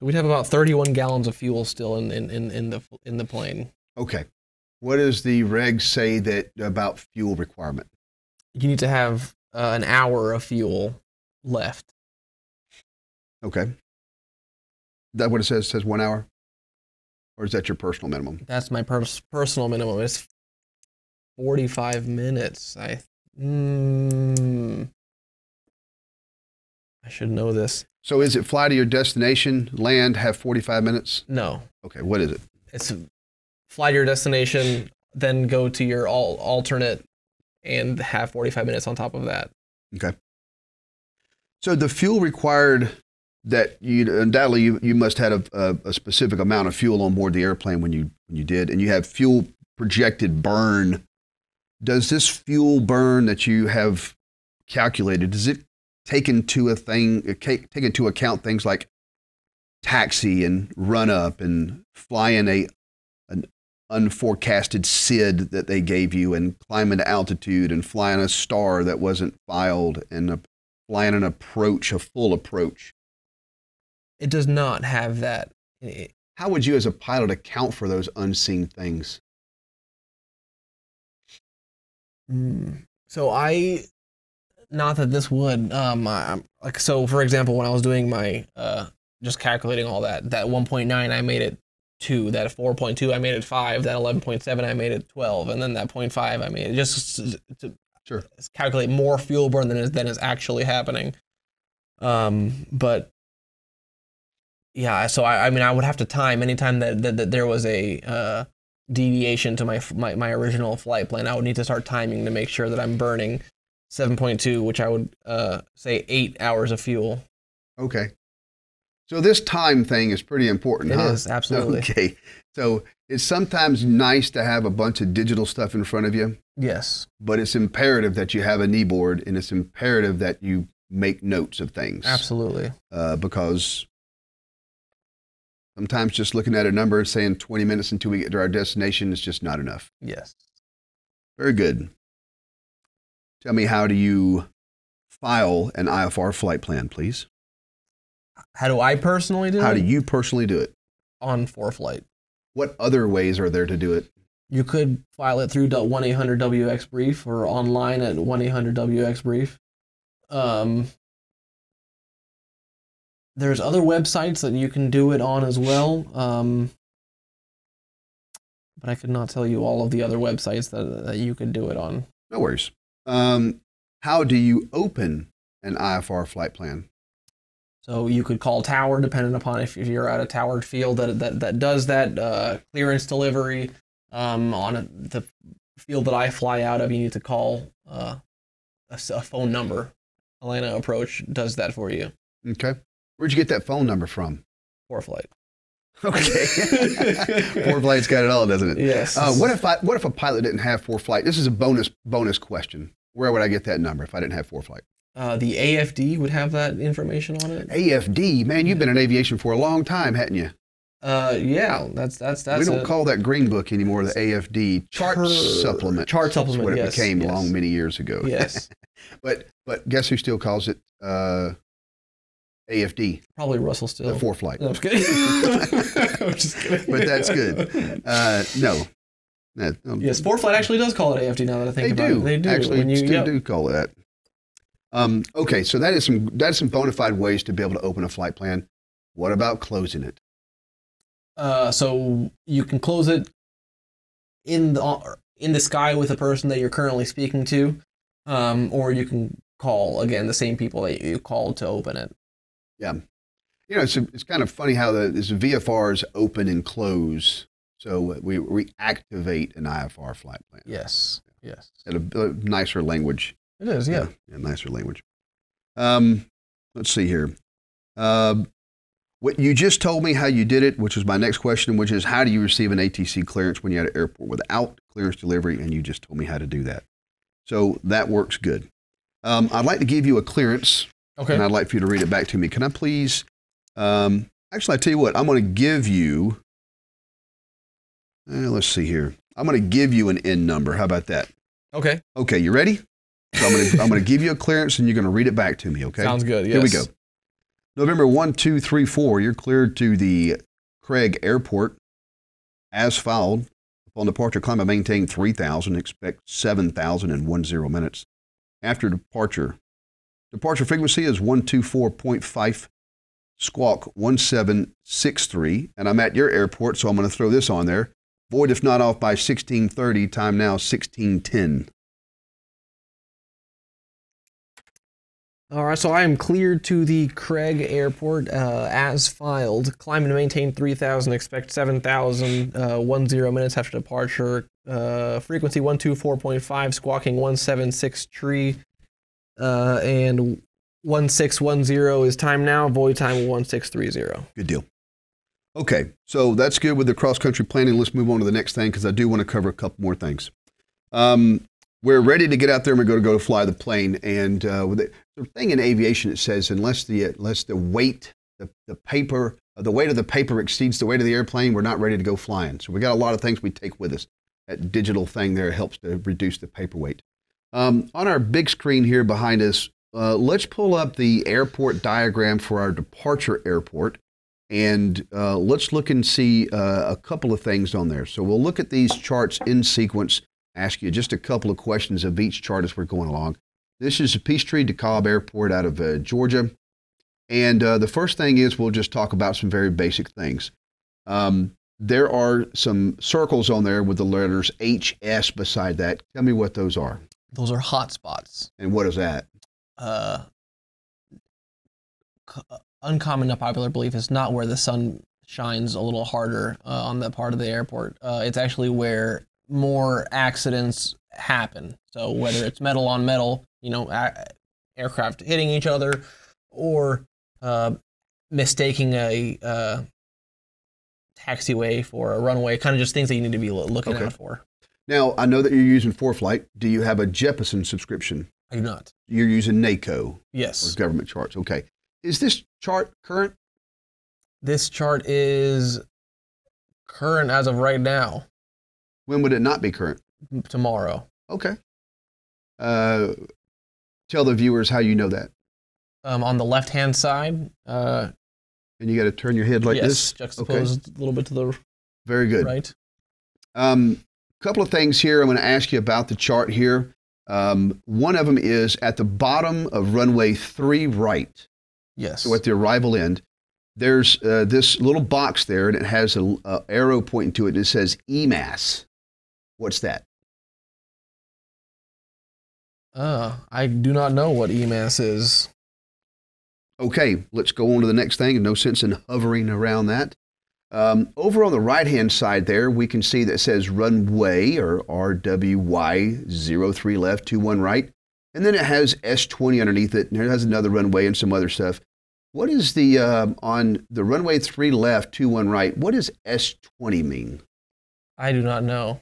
We'd have about 31 gallons of fuel still in, in, in, in the in the plane. Okay. What does the regs say that about fuel requirement? You need to have uh, an hour of fuel left. Okay. Is that what it says? It says one hour? Or is that your personal minimum? That's my pers- personal minimum. It's 45 minutes. I mm, I should know this. So is it fly to your destination, land, have 45 minutes? No, Okay, what is it? it's fly to your destination, then go to your al- alternate, and have 45 minutes on top of that. Okay. So the fuel required that you undoubtedly you, you must have a, a, a specific amount of fuel on board the airplane when you when you did, and you have fuel projected burn. Does this fuel burn that you have calculated does it take into a thing take take into account things like taxi and run up and flying a unforecasted SID that they gave you and climbing to altitude and flying a star that wasn't filed and a flying an approach, a full approach. It does not have that. It- How would you, as a pilot, account for those unseen things? Mm. So I, not that this would, um, I, like so. For example, when I was doing my, uh, just calculating all that, that 1.9, I made it two. That 4.2, I made it five. That 11.7, I made it 12, and then that 0.5, I made it just to Sure. calculate more fuel burn than is than is actually happening. Um, but yeah, so I, I mean, I would have to time anytime that that, that there was a uh, deviation to my, my my original flight plan. I would need to start timing to make sure that I'm burning 7.2, which I would uh, say eight hours of fuel. Okay. So this time thing is pretty important, It huh? is absolutely (laughs) Okay. So it's sometimes nice to have a bunch of digital stuff in front of you, yes, but it's imperative that you have a knee board and it's imperative that you make notes of things. absolutely. Uh, because sometimes just looking at a number and saying 20 minutes until we get to our destination is just not enough. Yes. Very good. Tell me, how do you file an IFR flight plan, please? How do I personally do How it? How do you personally do it? on ForeFlight. What other ways are there to do it? You could file it through 1 800 WX Brief or online at 1 800 WX Brief. Um, there's other websites that you can do it on as well. Um, but I could not tell you all of the other websites that, that you could do it on. No worries. Um, how do you open an IFR flight plan? So you could call tower, depending upon if you're at a towered field that that, that does that uh, clearance delivery. Um, on a, the field that I fly out of, you need to call uh, a, a phone number. Atlanta Approach does that for you. Okay. Where'd you get that phone number from? ForeFlight. Okay. (laughs) ForeFlight's got it all, doesn't it? Yes. Uh, what if I, what if a pilot didn't have ForeFlight? This is a bonus bonus question. Where would I get that number if I didn't have ForeFlight? Uh, the AFD would have that information on it? AFD, man, you've been in aviation for a long time, hadn't you? Uh, yeah, that's that's that's we don't a call that green book anymore. The AFD chart Chart- supplement. chart supplement, what it yes, became yes. long many years ago. yes, (laughs) but but guess who still calls it uh, AFD, probably Russell the still. ForeFlight. No, I'm just kidding. (laughs) I'm just kidding. But that's good. Uh, no. No, um, Yes, Flight actually does call it AFD now that I think they about do. it. They do. Actually, when you, still yep. do call it that. Um, okay, so that is some that is some bona fide ways to be able to open a flight plan. What about closing it? Uh, so you can close it in the in the sky with the person that you're currently speaking to, um, or you can call again the same people that you called to open it. Yeah, you know, it's, it's kind of funny how the this VFRs open and close. So we reactivate an IFR flight plan. Yes. Yes. At a, a nicer language. It is. Yeah. yeah, nicer language. Um, let's see here. Um, what you just told me how you did it, which was my next question, which is how do you receive an ATC clearance when you're at an airport without clearance delivery? And you just told me how to do that. So that works good. Um, I'd like to give you a clearance, Okay. and I'd like for you to read it back to me. Can I please? Um, actually, I tell you what, I'm going to give you. eh, let's see here. I'm going to give you an N number. How about that? Okay. Okay, you ready? So I'm going to I'm going to give you a clearance, and you're going to read it back to me. Okay. Sounds good. Yes. Here we go. November 1, 2, 3, 4, you're cleared to the Craig Airport as filed. Upon departure, climb and maintain 3,000, expect 7,000 in 10 minutes. After departure, departure frequency is 124.5, squawk 1763, and I'm at your airport, so I'm going to throw this on there. Void if not off by 1630, time now 1610. All right, so I am cleared to the Craig Airport uh, as filed. Climb and maintain 3,000, expect 7,000, uh, 10 minutes after departure. Uh, frequency 124.5, squawking 176 uh, and 1610 is time now, void time 1630. Good deal. Okay, so that's good with the cross country planning. Let's move on to the next thing because I do want to cover a couple more things. Um, we're ready to get out there and we're going to go to fly the plane. And uh, with the, thing in aviation, it says unless the unless the weight, the, the paper, uh, the weight of the paper exceeds the weight of the airplane, we're not ready to go flying. So we got a lot of things we take with us. That digital thing there helps to reduce the paper weight. Um, on our big screen here behind us, uh, let's pull up the airport diagram for our departure airport and uh, let's look and see uh, a couple of things on there. So we'll look at these charts in sequence, ask you just a couple of questions of each chart as we're going along. This is a Peachtree DeKalb Airport out of uh, Georgia. And uh, the first thing is we'll just talk about some very basic things. Um, there are some circles on there with the letters HS beside that. Tell me what those are. Those are hot spots. And what is that? Uh, c- uncommon to popular belief is not where the sun shines a little harder uh, on that part of the airport. Uh, it's actually where more accidents happen. So whether it's metal on metal, you know, a- aircraft hitting each other, or uh, mistaking a uh, taxiway for a runway, kind of just things that you need to be looking Okay. out for. Now, I know that you're using ForeFlight. Do you have a Jeppesen subscription? I do not. You're using NACO or Yes. government charts. Okay. Is this chart current? This chart is current as of right now, When would it not be current? tomorrow. Okay. Uh, tell the viewers how you know that. Um, on the left hand side, uh, And you got to turn your head like yes, this. juxtaposed a little bit to the Very good. right. Um, couple of things here I'm going to ask you about the chart here. Um, one of them is at the bottom of runway three right, Yes. so at the arrival end. There's uh, this little box there, and it has an arrow pointing to it. And it says EMAS. What's that? Uh, I do not know what EMAS is. Okay, let's go on to the next thing. No sense in hovering around that. Um, over on the right hand side there, we can see that it says runway or RWY 03 left, 21 right. And then it has S20 underneath it, and it has another runway and some other stuff. What is the, um, on the runway 3 left, 21 right, what does S20 mean? I do not know.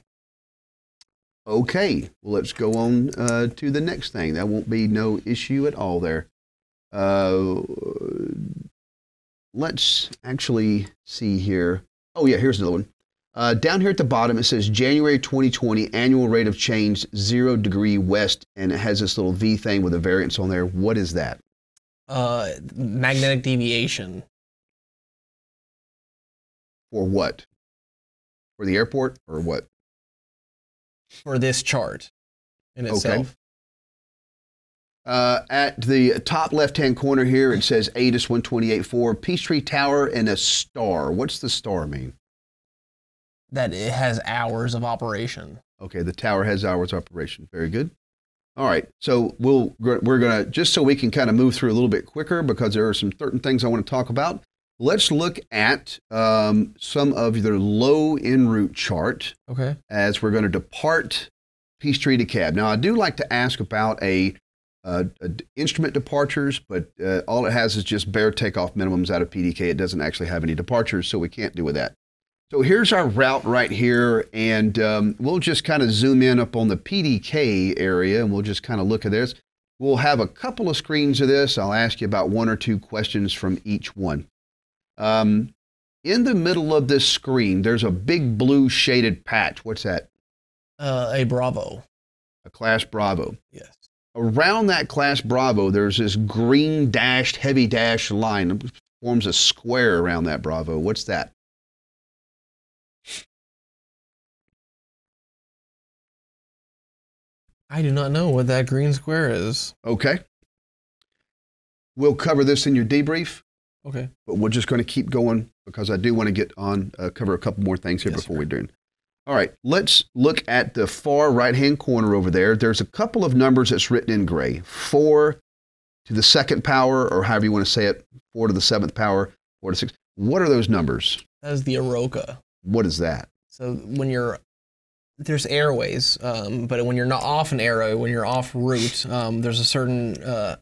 Okay, well, let's go on uh, to the next thing. That won't be no issue at all there. Uh, let's actually see here. Oh, yeah, here's another one. Uh, down here at the bottom, it says January 2020 annual rate of change zero degree west, and it has this little V thing with a variance on there. What is that? Uh, magnetic deviation. For what? For the airport or what? For this chart in Okay. itself. Uh, at the top left hand corner here, it says ATIS 128.4, Peachtree Tower, and a star. What's the star mean? That it has hours of operation. Okay, the tower has hours of operation. Very good. All right, so we'll we're gonna just so we can kind of move through a little bit quicker because there are some certain things I want to talk about. Let's look at um, some of your low en route chart Okay. as we're going to depart Peachtree DeKalb. Now, I do like to ask about a, uh, a instrument departures, but uh, all it has is just bare takeoff minimums out of PDK. It doesn't actually have any departures, so we can't do with that. So here's our route right here, and um, we'll just kind of zoom in up on the PDK area, and we'll just kind of look at this. We'll have a couple of screens of this. I'll ask you about one or two questions from each one. Um, in the middle of this screen, there's a big blue shaded patch. What's that? Uh, a Bravo. A class Bravo. Yes. Around that class Bravo, there's this green dashed, heavy dashed line. It forms a square around that Bravo. What's that? I do not know what that green square is. Okay. We'll cover this in your debrief, Okay. but we're just going to keep going because I do want to get on, uh, cover a couple more things here Yes, before sir. we do. All right, let's look at the far right hand corner over there. There's a couple of numbers that's written in gray four to the second power, or however you want to say it, four to the seventh power, four to six. What are those numbers? That is the OROCA. What is that? So when you're there's airways, um, but when you're not off an airway, when you're off route, um, there's a certain uh,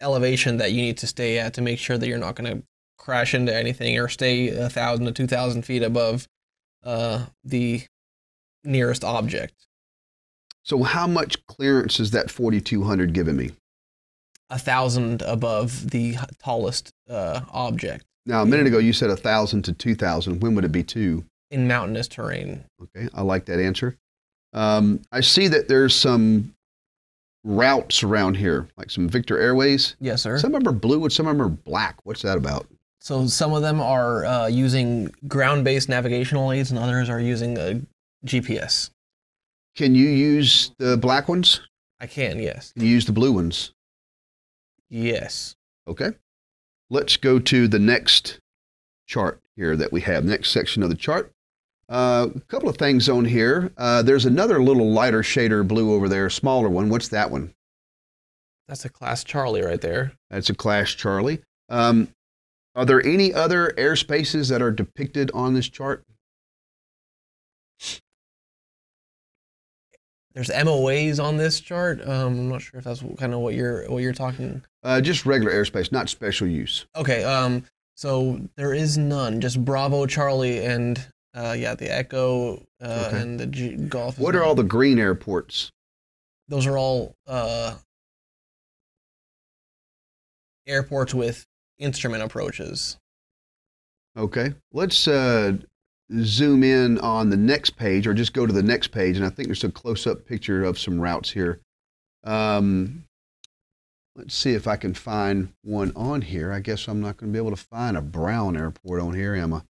elevation that you need to stay at to make sure that you're not going to crash into anything or stay a thousand to two thousand feet above uh, the nearest object. So, how much clearance is that 4200 giving me? A thousand above the tallest uh, object Now, a minute ago, you said a 1,000 to 2,000. When would it be two? in mountainous terrain. Okay, I like that answer. Um, I see that there's some routes around here, like some Victor Airways. Yes, sir. Some of them are blue and some of them are black. What's that about? So some of them are uh, using ground-based navigational aids, and others are using a GPS. Can you use the black ones? I can, yes, Can you use the blue ones? yes. Okay. Let's go to the next chart here that we have, next section of the chart. Uh, a couple of things on here. Uh, there's another little lighter shader blue over there, smaller one. What's that one? That's a class Charlie right there. That's a Class Charlie. Um, are there any other airspaces that are depicted on this chart? There's MOAs on this chart. Um, I'm not sure if that's kind of what you're what you're talking. Uh, just regular airspace, not special use. Okay. Um. So there is none. Just Bravo, Charlie, and uh, yeah, the Echo uh, Okay. and the G- Golf. What are all the green airports? Those are all uh, airports with instrument approaches. Okay. Let's uh, zoom in on the next page or just go to the next page. And I think there's a close up picture of some routes here. Um, let's see if I can find one on here. I guess I'm not going to be able to find a brown airport on here, am I?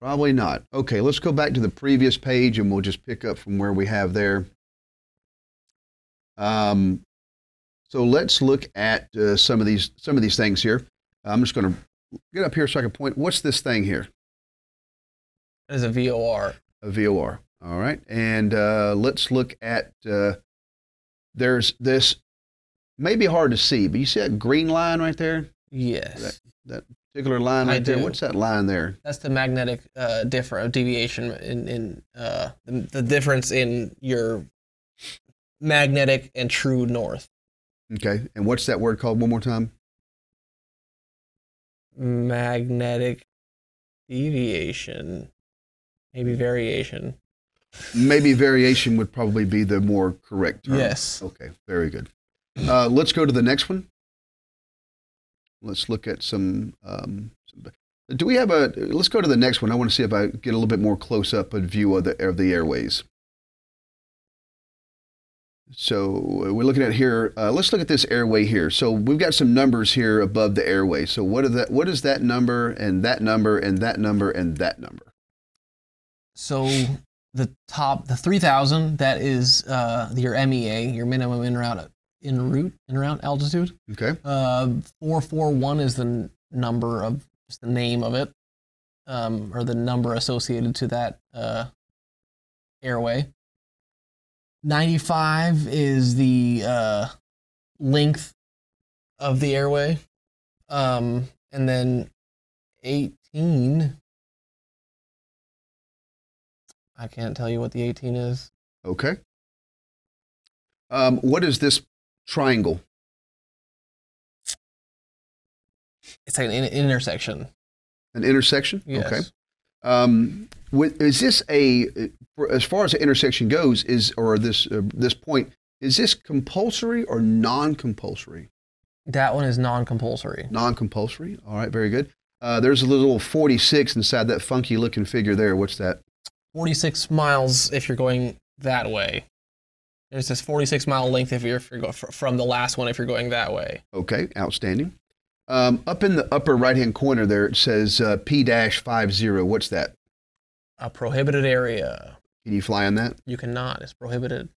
Probably not. Okay, let's go back to the previous page and we'll just pick up from where we have there. Um, so let's look at uh, some of these some of these things here. I'm just going to get up here so I can point. What's this thing here? That is a VOR. A VOR. All right. And uh, let's look at uh, there's this, maybe hard to see, but you see that green line right there? Yes. That particular line right there? What's that line there? That's the magnetic uh, differ deviation in in uh, the, the difference in your magnetic and true north. Okay. And what's that word called one more time? Magnetic deviation, maybe variation. Maybe variation would probably be the more correct term. Yes. Okay. Very good. Uh, let's go to the next one. Let's look at some. Um, do we have a? Let's go to the next one. I want to see if I get a little bit more close up a view of the of the airways. So we're looking at here. Uh, let's look at this airway here. So we've got some numbers here above the airway. So what are that? What is that number and that number and that number and that number? So the top, the three thousand, that is uh, your MEA, your minimum in route in route in route altitude. Okay. Uh, four four one is the n- number of just the name of it, um, or the number associated to that uh, airway. Ninety five is the uh, length of the airway, um, and then eighteen. I can't tell you what the eighteen is. Okay. Um, what is this triangle? It's like an in- intersection. An intersection? Yes. Okay. Um, with, is this a, as far as the intersection goes, is or this uh, this point, is this compulsory or non-compulsory? That one is non-compulsory. Non-compulsory. All right, very good. Uh, there's a little 46 inside that funky looking figure there. What's that? 46 miles if you're going that way. There's this 46 mile length if you're, if you're go, from the last one if you're going that way. Okay, outstanding. Um, up in the upper right-hand corner there, it says uh, P-50. What's that? A prohibited area. Can you fly on that? You cannot. It's prohibited.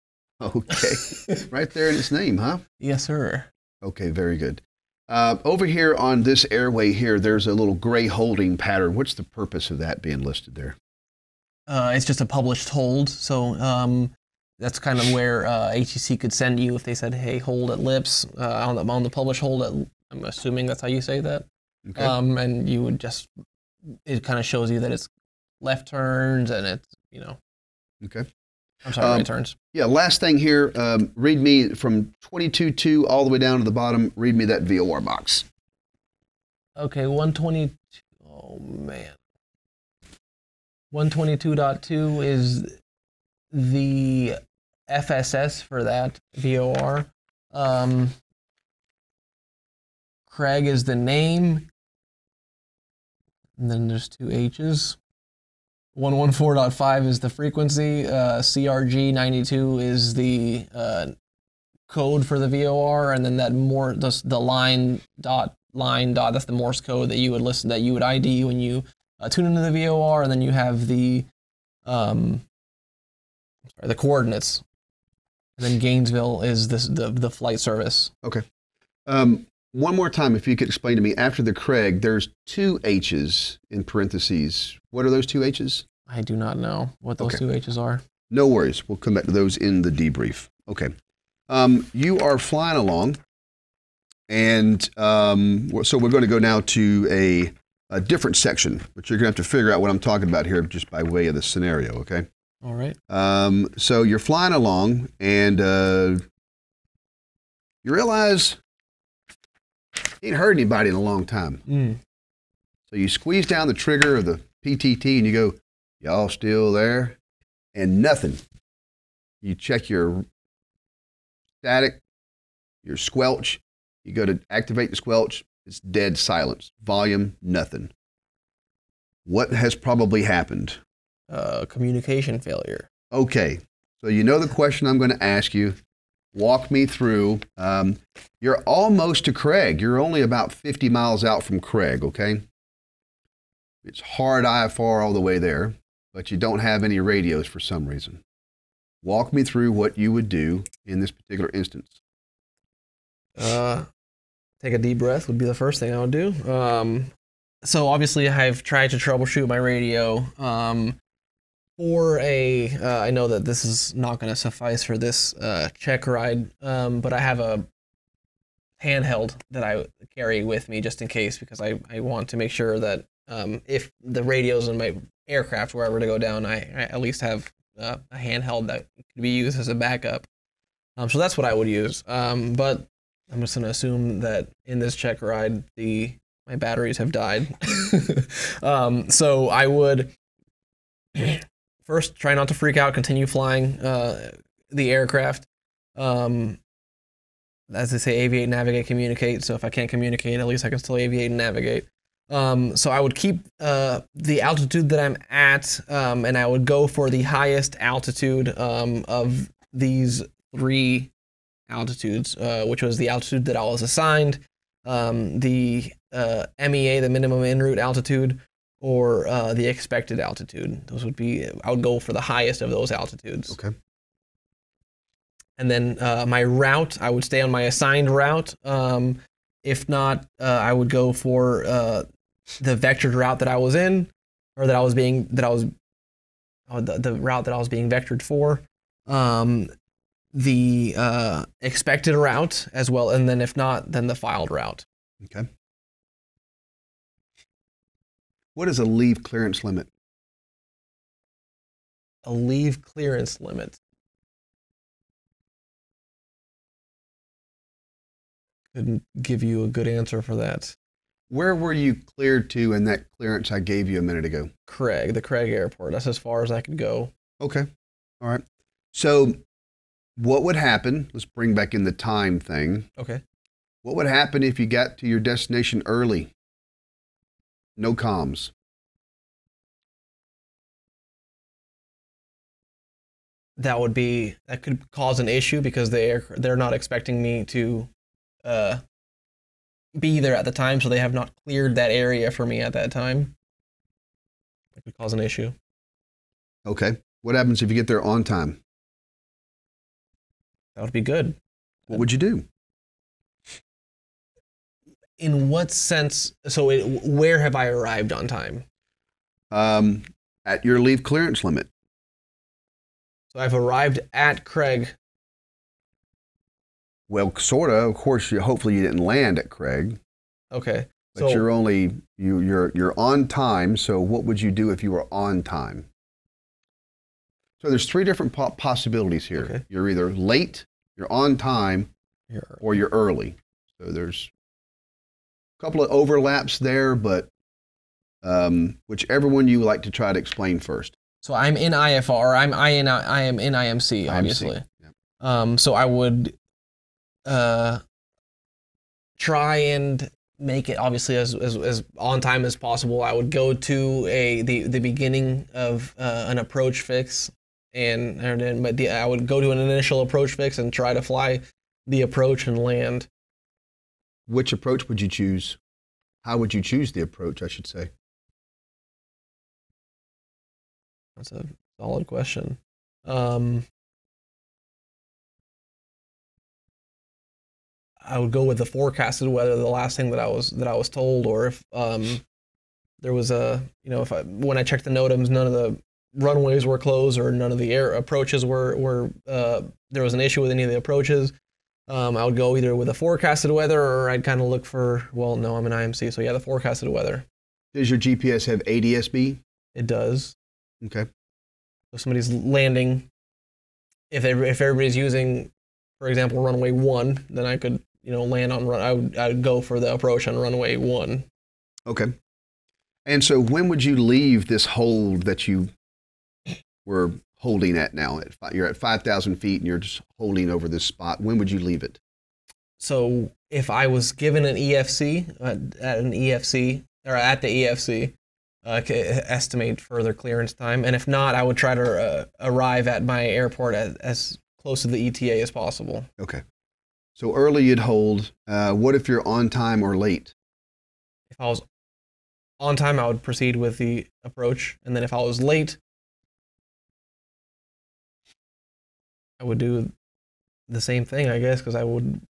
Okay, (laughs) (laughs) right there in its name, huh? Yes, sir. Okay, very good. Uh, over here on this airway here, there's a little gray holding pattern. What's the purpose of that being listed there? Uh, it's just a published hold. So um, that's kind of where uh, could send you if they said, "Hey, hold at lips uh, on the on the published hold." At, I'm assuming that's how you say that. Okay. Um, and you would just it kind of shows you that it's left turns and it's you know okay. I'm sorry Um, right turns. Yeah, last thing here, um, read me from 22.2 all the way down to the bottom, read me that VOR box. Okay, 122. Oh man. 122.2 is the FSS for that VOR. Um, Craig is the name. And then there's two H's. 114.5 is the frequency. Uh, CRG 92 is the uh, code for the VOR, and then that more the, the line dot line dot that's the Morse code that you would listen that you would ID when you uh, tune into the VOR, and then you have the um sorry, the coordinates, and then Gainesville is this the the flight service. Okay. Um, one more time, if you could explain to me, after the Craig, there's two H's in parentheses. What are those two H's? I do not know what those Okay. two H's are. No worries. We'll come back to those in the debrief. Okay. Um, you are flying along, and um, so we're going to go now to a, a different section, but you're going to have to figure out what I'm talking about here just by way of the scenario, okay? All right. Um, so you're flying along, and uh, you realize you ain't heard anybody in a long time. Mm. So you squeeze down the trigger of the PTT and you go, y'all still there? And nothing. You check your static, your squelch. You go to activate the squelch. It's dead silence. Volume, nothing. What has probably happened? Uh, communication failure. Okay. So you know the question I'm going to ask you. Walk me through. Um, you're almost to Craig. You're only about 50 miles out from Craig, okay? It's hard IFR all the way there, but you don't have any radios for some reason. Walk me through what you would do in this particular instance. Uh, take a deep breath would be the first thing I would do. Um, so obviously I've tried to troubleshoot my radio. Um, for a, uh, I know that this is not going to suffice for this uh, check ride, um, but I have a handheld that I carry with me just in case because I, I want to make sure that um, if the radios in my aircraft were ever to go down, I, I at least have uh, a handheld that could be used as a backup. Um, so that's what I would use. Um, but I'm just gonna assume that in this check ride, the my batteries have died. (laughs) um, so I would first try not to freak out, continue flying uh, the aircraft. Um, as they say, aviate, navigate, communicate. So if I can't communicate, at least I can still aviate and navigate. Um, so I would keep uh, the altitude that I'm at, um, and I would go for the highest altitude um, of these three altitudes, uh, which was the altitude that I was assigned, um, the uh, MEA, the minimum en route altitude, or uh, the expected altitude. Those would be, I would go for the highest of those altitudes. Okay. And then uh, my route, I would stay on my assigned route. Um, if not, uh, I would go for uh, the vectored route that I was in, or that I was being that I was oh, the, the route that I was being vectored for. Um, the uh, expected route as well, and then if not, then the filed route. Okay. What is a leave clearance limit? A leave clearance limit. Couldn't give you a good answer for that. Where were you cleared to in that clearance I gave you a minute ago? Craig, the Craig Airport. That's as far as I could go. Okay. All right. So, what would happen? Let's bring back in the time thing. Okay. What would happen if you got to your destination early? No comms. That would be that could cause an issue because they are they're not expecting me to uh be there at the time, so they have not cleared that area for me at that time. That could cause an issue. Okay. What happens if you get there on time? That would be good. What would you do? In what sense? So, it, where have I arrived on time? Um, at your leave clearance limit. So I've arrived at Craig. Well, sort of. Of course, you, hopefully you didn't land at Craig, Okay. but So you're only you you're you're on time. So what would you do if you were on time? So there's three different po- possibilities here. Okay. You're either late, you're on time, here. or you're early. So there's couple of overlaps there, but um, whichever one you like to try to explain first. So I'm in IFR. I'm I in I am in IMC, obviously. Yeah. Um, so I would uh, try and make it obviously as, as, as on time as possible. I would go to a the, the beginning of uh, an approach fix, and and then but the, I would go to an initial approach fix and try to fly the approach and land. Which approach would you choose? How would you choose the approach? I should say. That's a solid question. Um, I would go with the forecasted weather, the last thing that I was that I was told, or if um, there was a you know if I when I checked the NOTAMs, none of the runways were closed or none of the air approaches were were uh, there was an issue with any of the approaches. Um, I would go either with the forecasted weather or I'd kind of look for well no I'm an IMC so yeah the forecasted weather. Does your GPS have ADSB? It does. Okay. So somebody's landing. If if everybody's using, for example, runway one, then I could you know land on run. I would I would go for the approach on runway one. Okay. And so when would you leave this hold that you were holding at now? At you're at five thousand feet and you're just holding over this spot. When would you leave it? So if I was given an EFC uh, at an EFC or at the EFC, uh, could estimate further clearance time, and if not, I would try to uh, arrive at my airport as, as close to the ETA as possible. Okay. So early you'd hold. Uh, what if you're on time or late? If I was on time, I would proceed with the approach, and then if I was late, I would do the same thing, I guess, because I would.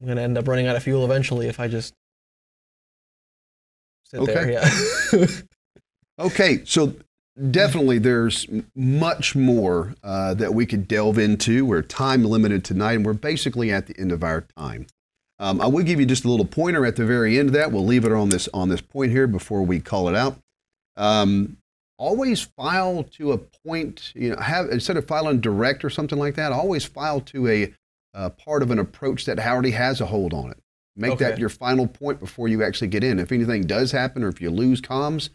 I'm gonna end up running out of fuel eventually if I just sit there. Okay. Yeah. (laughs) Okay, so definitely there's much more uh, that we could delve into. We're time limited tonight, and we're basically at the end of our time. Um, I will give you just a little pointer at the very end of that. We'll leave it on this on this point here before we call it out. Um, always file to a point. You know, have instead of filing direct or something like that, always file to a uh, part of an approach that already has a hold on it. Make that your final point before you actually get in. If anything does happen, or if you lose comms,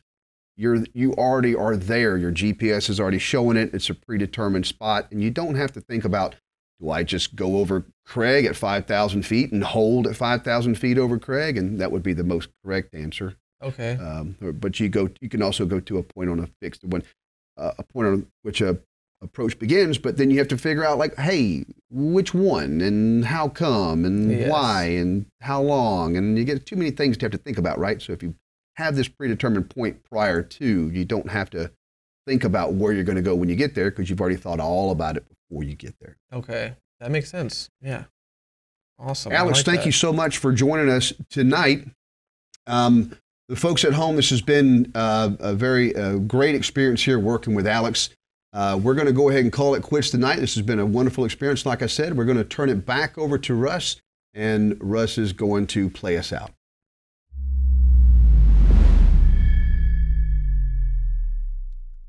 you're you already are there. Your GPS is already showing it. It's a predetermined spot, and you don't have to think about do I just go over Craig at five thousand feet and hold at five thousand feet over Craig, and that would be the most correct answer. Okay. Um, or- but you go, you can also go to a point on a fixed one, uh, a point on which a approach begins. But then you have to figure out like, hey, which one and how come and Yes. why and how long, and you get too many things to have to think about, right? So if you have this predetermined point prior to, you don't have to think about where you're going to go when you get there because you've already thought all about it before you get there. Okay. That makes sense. Yeah. Awesome. Alex, like thank that. you so much for joining us tonight. Um, the folks at home, this has been uh, a very uh, great experience here working with Alex. Uh, we're going to go ahead and call it quits tonight. This has been a wonderful experience. Like I said, we're going to turn it back over to Russ, and Russ is going to play us out.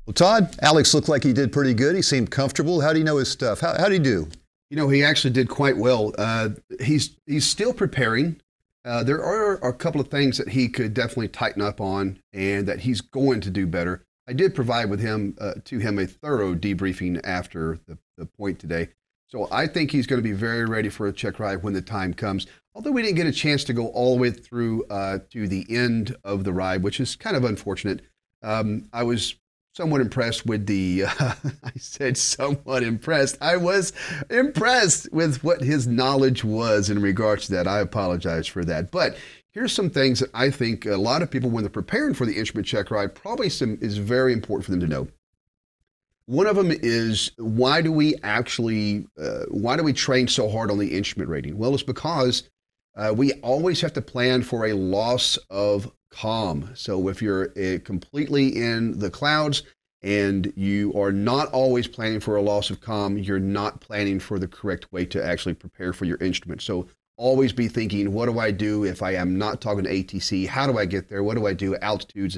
Well, Todd, Alex looked like he did pretty good. He seemed comfortable. How do you know his stuff? How, how did he do? You know, he actually did quite well. Uh, he's he's still preparing. Uh, there are a couple of things that he could definitely tighten up on, and that he's going to do better. I did provide with him uh, to him a thorough debriefing after the, the point today, so I think he's going to be very ready for a check ride when the time comes. Although we didn't get a chance to go all the way through uh, to the end of the ride, which is kind of unfortunate. Um, I was somewhat impressed with the (laughs) i said somewhat impressed. I was impressed with what his knowledge was in regards to that. I apologize for that. But here's some things that i think a lot of people when they're preparing for the instrument check ride probably some is very important for them to know. One of them is why do we actually uh, why do we train so hard on the instrument rating? Well it's because uh, we always have to plan for a loss of comm. So if you're uh, completely in the clouds and you are not always planning for a loss of comm, you're not planning for the correct way to actually prepare for your instrument. So always be thinking, what do I do if I am not talking to ATC? How do I get there? What do I do? Altitudes.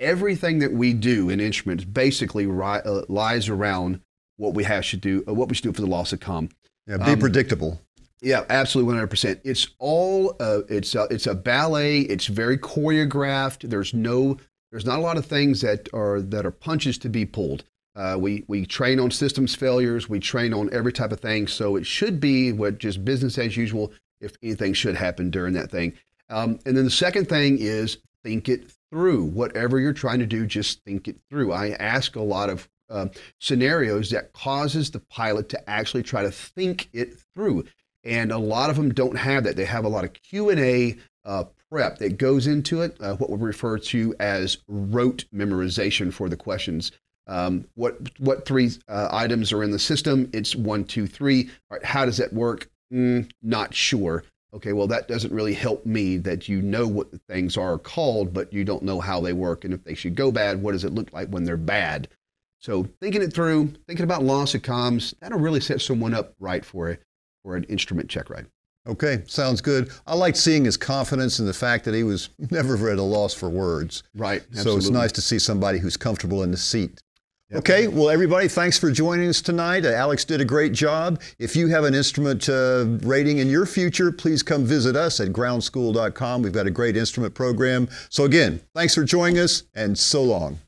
Everything that we do in instruments basically ri- uh, lies around what we have should do, uh, what we should do for the loss of comm. Yeah, be Um, predictable. Yeah, absolutely, one hundred percent. It's all uh, it's a, it's a ballet. It's very choreographed. There's no there's not a lot of things that are that are punches to be pulled. Uh, we we train on systems failures. We train on every type of thing. So it should be what just business as usual. If anything should happen during that thing, um, and then the second thing is think it through. Whatever you're trying to do, just think it through. I ask a lot of uh, scenarios that causes the pilot to actually try to think it through and a lot of them don't have that. They have a lot of Q and A uh, prep that goes into it, uh, what we refer to as rote memorization for the questions. Um, what what three uh, items are in the system? It's one, two, three. All right, how does that work? Mm, not sure. Okay, well that doesn't really help me that you know what the things are called, but you don't know how they work and if they should go bad. What does it look like when they're bad? So thinking it through, thinking about loss of comms, that'll really set someone up right for a for an instrument check ride. Okay, sounds good. I like seeing his confidence in the fact that he was (laughs) never at a loss for words. Right. Absolutely. So it's nice to see somebody who's comfortable in the seat. Okay, well, everybody, thanks for joining us tonight. Uh, Alex did a great job. If you have an instrument uh, rating in your future, please come visit us at groundschool.com. We've got a great instrument program. So, again, thanks for joining us, and so long.